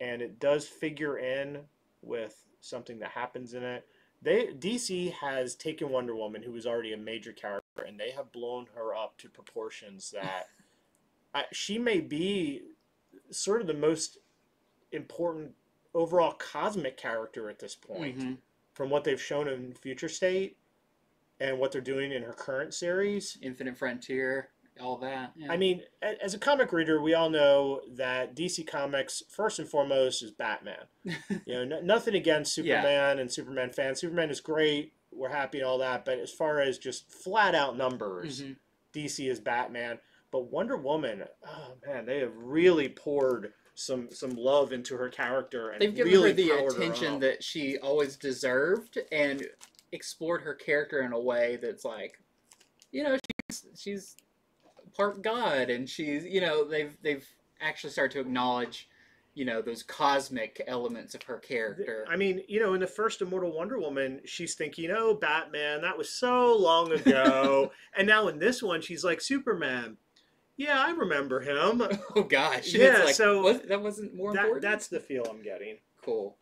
and it does figure in with something that happens in it. They DC has taken Wonder Woman, who was already a major character, and they have blown her up to proportions that I, she may be sort of the most important overall cosmic character at this point Mhm. from what they've shown in Future State and what they're doing in her current series. Infinite Frontier, all that. Yeah. I mean, as a comic reader, we all know that DC Comics, first and foremost, is Batman. You know, n- nothing against Yeah. Superman and Superman fans. Superman is great. We're happy and all that. But as far as just flat out numbers, Mhm. DC is Batman. But Wonder Woman, oh man, they have really poured some some love into her character and They've given really her the powered her attention that she always deserved and explored her character in a way that's like, you know, she's she's part god and she's you know they've they've actually started to acknowledge, you know, those cosmic elements of her character. I mean, you know, in the first Immortal Wonder Woman, she's thinking, "Oh, Batman, that was so long ago," and now in this one, she's like, "Superman, yeah, I remember him." oh gosh, Yeah, like, so was, that wasn't more That, important. that's the feel I'm getting. Cool.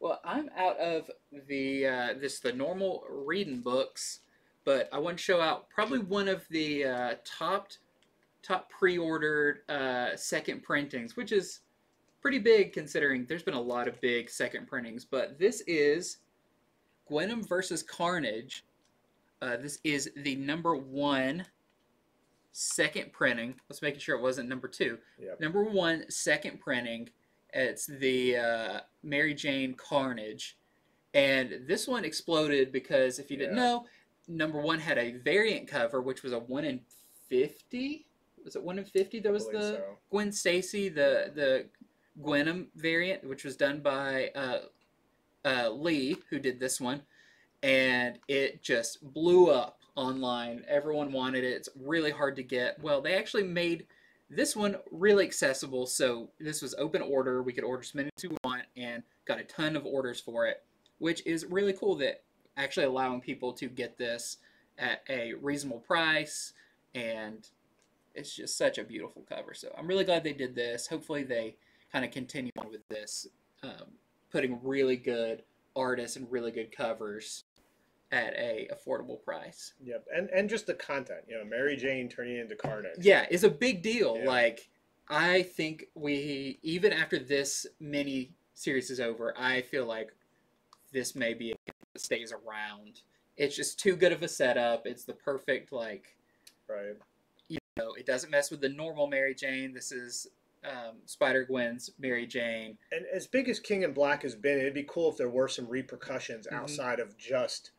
Well, I'm out of the uh, this the normal reading books, but I want to show out probably one of the uh, top top pre-ordered uh, second printings, which is pretty big considering there's been a lot of big second printings. But this is Gwenom versus Carnage. Uh, this is the number one second printing. Let's make sure it wasn't number two. Yep. Number one second printing. It's the uh, Mary Jane Carnage, and this one exploded because if you didn't know, number one had a variant cover, which was a one in fifty. Was it one in fifty? That was the so. Gwen Stacy, the the Gwenom variant, which was done by uh, uh, Lee, who did this one, and it just blew up online. Everyone wanted it. It's really hard to get. Well, they actually made this one really accessible. So this was open order. We could order as many as we want, and got a ton of orders for it, which is really cool. That actually allowing people to get this at a reasonable price and it's just such a beautiful cover. So I'm really glad they did this. Hopefully they kind of continue on with this, um, putting really good artists and really good covers at a affordable price. Yep, and and just the content, you know, Mary Jane turning into Carnage. Yeah, it's a big deal. Yeah. Like I think we even after this mini series is over, I feel like this may be stays around. It's just too good of a setup. It's the perfect like right. you know, it doesn't mess with the normal Mary Jane. This is um, Spider Gwen's Mary Jane. And as big as King in Black has been, it'd be cool if there were some repercussions Mhm. outside of just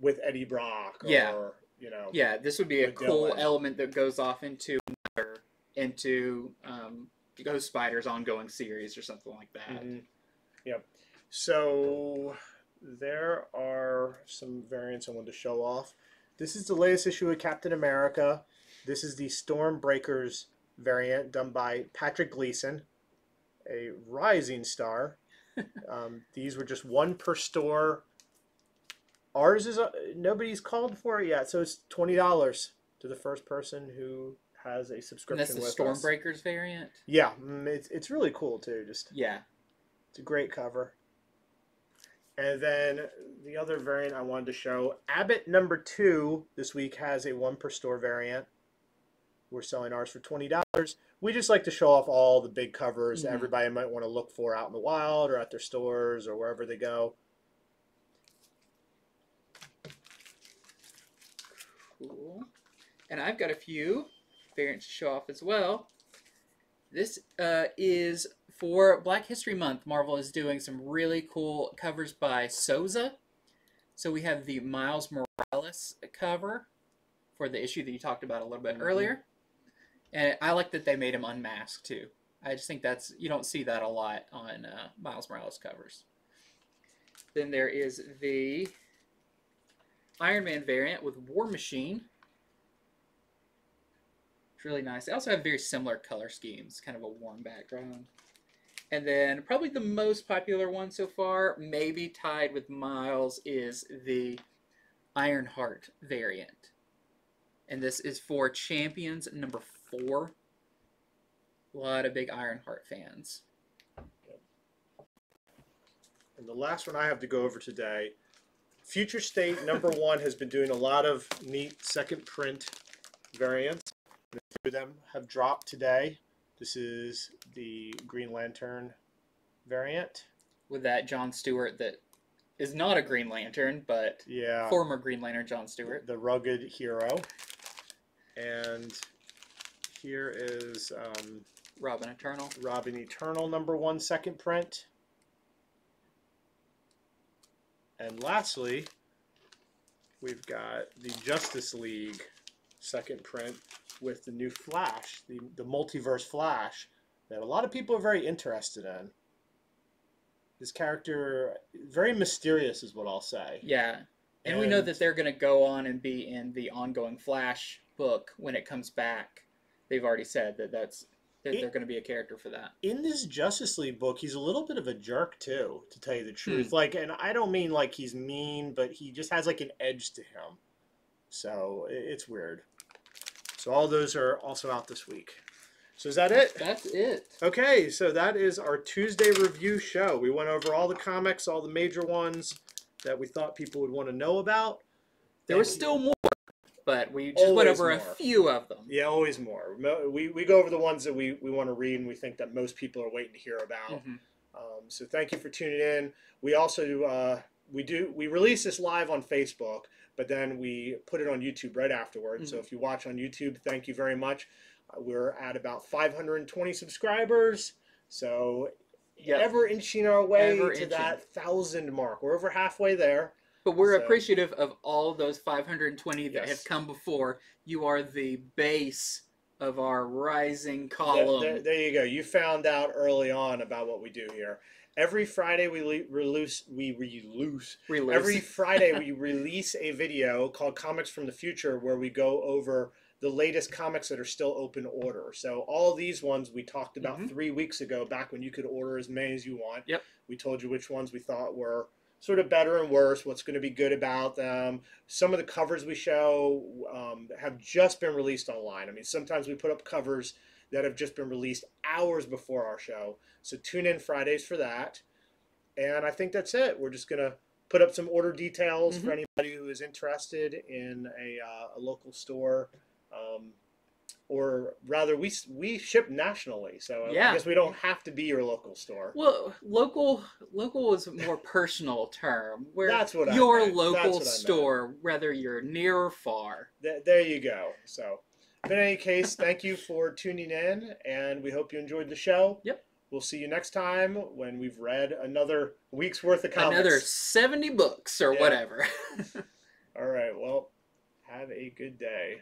with Eddie Brock or Yeah. you know. Yeah, this would be a cool Dylan. element that goes off into another- into um, Ghost Spider's ongoing series or something like that. Mhm. Yep. So there are some variants I wanted to show off. This is the latest issue of Captain America. This is the Stormbreakers variant done by Patrick Gleason, a rising star. um, these were just one per store. Ours is uh, nobody's called for it yet, so it's twenty dollars to the first person who has a And subscription that's the with us. Stormbreakers variant. Yeah, mm, it's it's really cool too. Just Yeah. it's a great cover. And then the other variant I wanted to show, Abbott number two this week has a one per store variant. We're selling ours for twenty dollars. We just like to show off all the big covers that Mhm. everybody might want to look for out in the wild or at their stores or wherever they go. Cool. And I've got a few variants to show off as well. This uh, is for Black History Month. Marvel is doing some really cool covers by Souza. So we have the Miles Morales cover for the issue that you talked about a little bit Mhm. earlier. And I like that they made him unmasked too. I just think that's, you don't see that a lot on uh, Miles Morales covers. Then there is the Iron Man variant with War Machine. It's really nice. They also have very similar color schemes, kind of a warm background. And then probably the most popular one so far, maybe tied with Miles, is the Ironheart variant. And this is for Champions number four. A lot of big Ironheart fans. And the last one I have to go over today, Future State number one has been doing a lot of neat second print variants. A few of them have dropped today. This is the Green Lantern variant. With that John Stewart that is not a Green Lantern, but Yeah. former Green Lantern John Stewart. The rugged hero. And here is um, Robin Eternal. Robin Eternal number one second print. And lastly, we've got the Justice League second print with the new Flash, the, the multiverse Flash, that a lot of people are very interested in. This character, very mysterious, is what I'll say. Yeah. And, we know that they're going to go on and be in the ongoing Flash book when it comes back. They've already said that that's that It- they're going to be a character for that. in this Justice League book, he's a little bit of a jerk too, to tell you the truth. Hmm. Like, and I don't mean like he's mean, but he just has like an edge to him. So it's weird. So all those are also out this week. So is that it? That's it. Okay, so that is our Tuesday review show. We went over all the comics, all the major ones that we thought people would want to know about. There was still more, but we just went Always over a more. few of them. Yeah, always more. Mo- We, we go over the ones that we, we want to read and we think that most people are waiting to hear about. Mhm. Um, so thank you for tuning in. We also uh, we do we release this live on Facebook, but then we put it on YouTube right afterwards. So Mhm. if you watch on YouTube, thank you very much. Uh, we're at about 520 subscribers, so Yep. ever inching our way Ever to inching. that thousand mark. We're over halfway there. But we're So- appreciative of all those 520 that Yes. have come before. You are the base of our rising There, column. there, there you go. You found out early on about what we do here. Every Friday we le- release we release Release. Every Friday, we release a video called Comics from the Future where we go over the latest comics that are still open order. So, all these ones we talked about Mhm. three weeks ago, back when you could order as many as you want. Yep. We told you which ones we thought were sort of better and worse, what's going to be good about them. Some of the covers we show um, have just been released online. I mean, sometimes we put up covers that have just been released hours before our show. So, tune in Fridays for that. And I think that's it. We're just going to put up some order details for Mhm. anybody who is interested in a, uh, a local store. Um, or rather, we, we ship nationally. So I Yeah. guess we don't have to be your local store. Well, local local is a more personal term. Where That's what I your local I store, whether you're near or far. Th- there you go. So, but in any case, thank you for tuning in, and we hope you enjoyed the show. Yep. We'll see you next time when we've read another week's worth of comics. Another 70 books or Yeah. whatever. All right. Well, have a good day.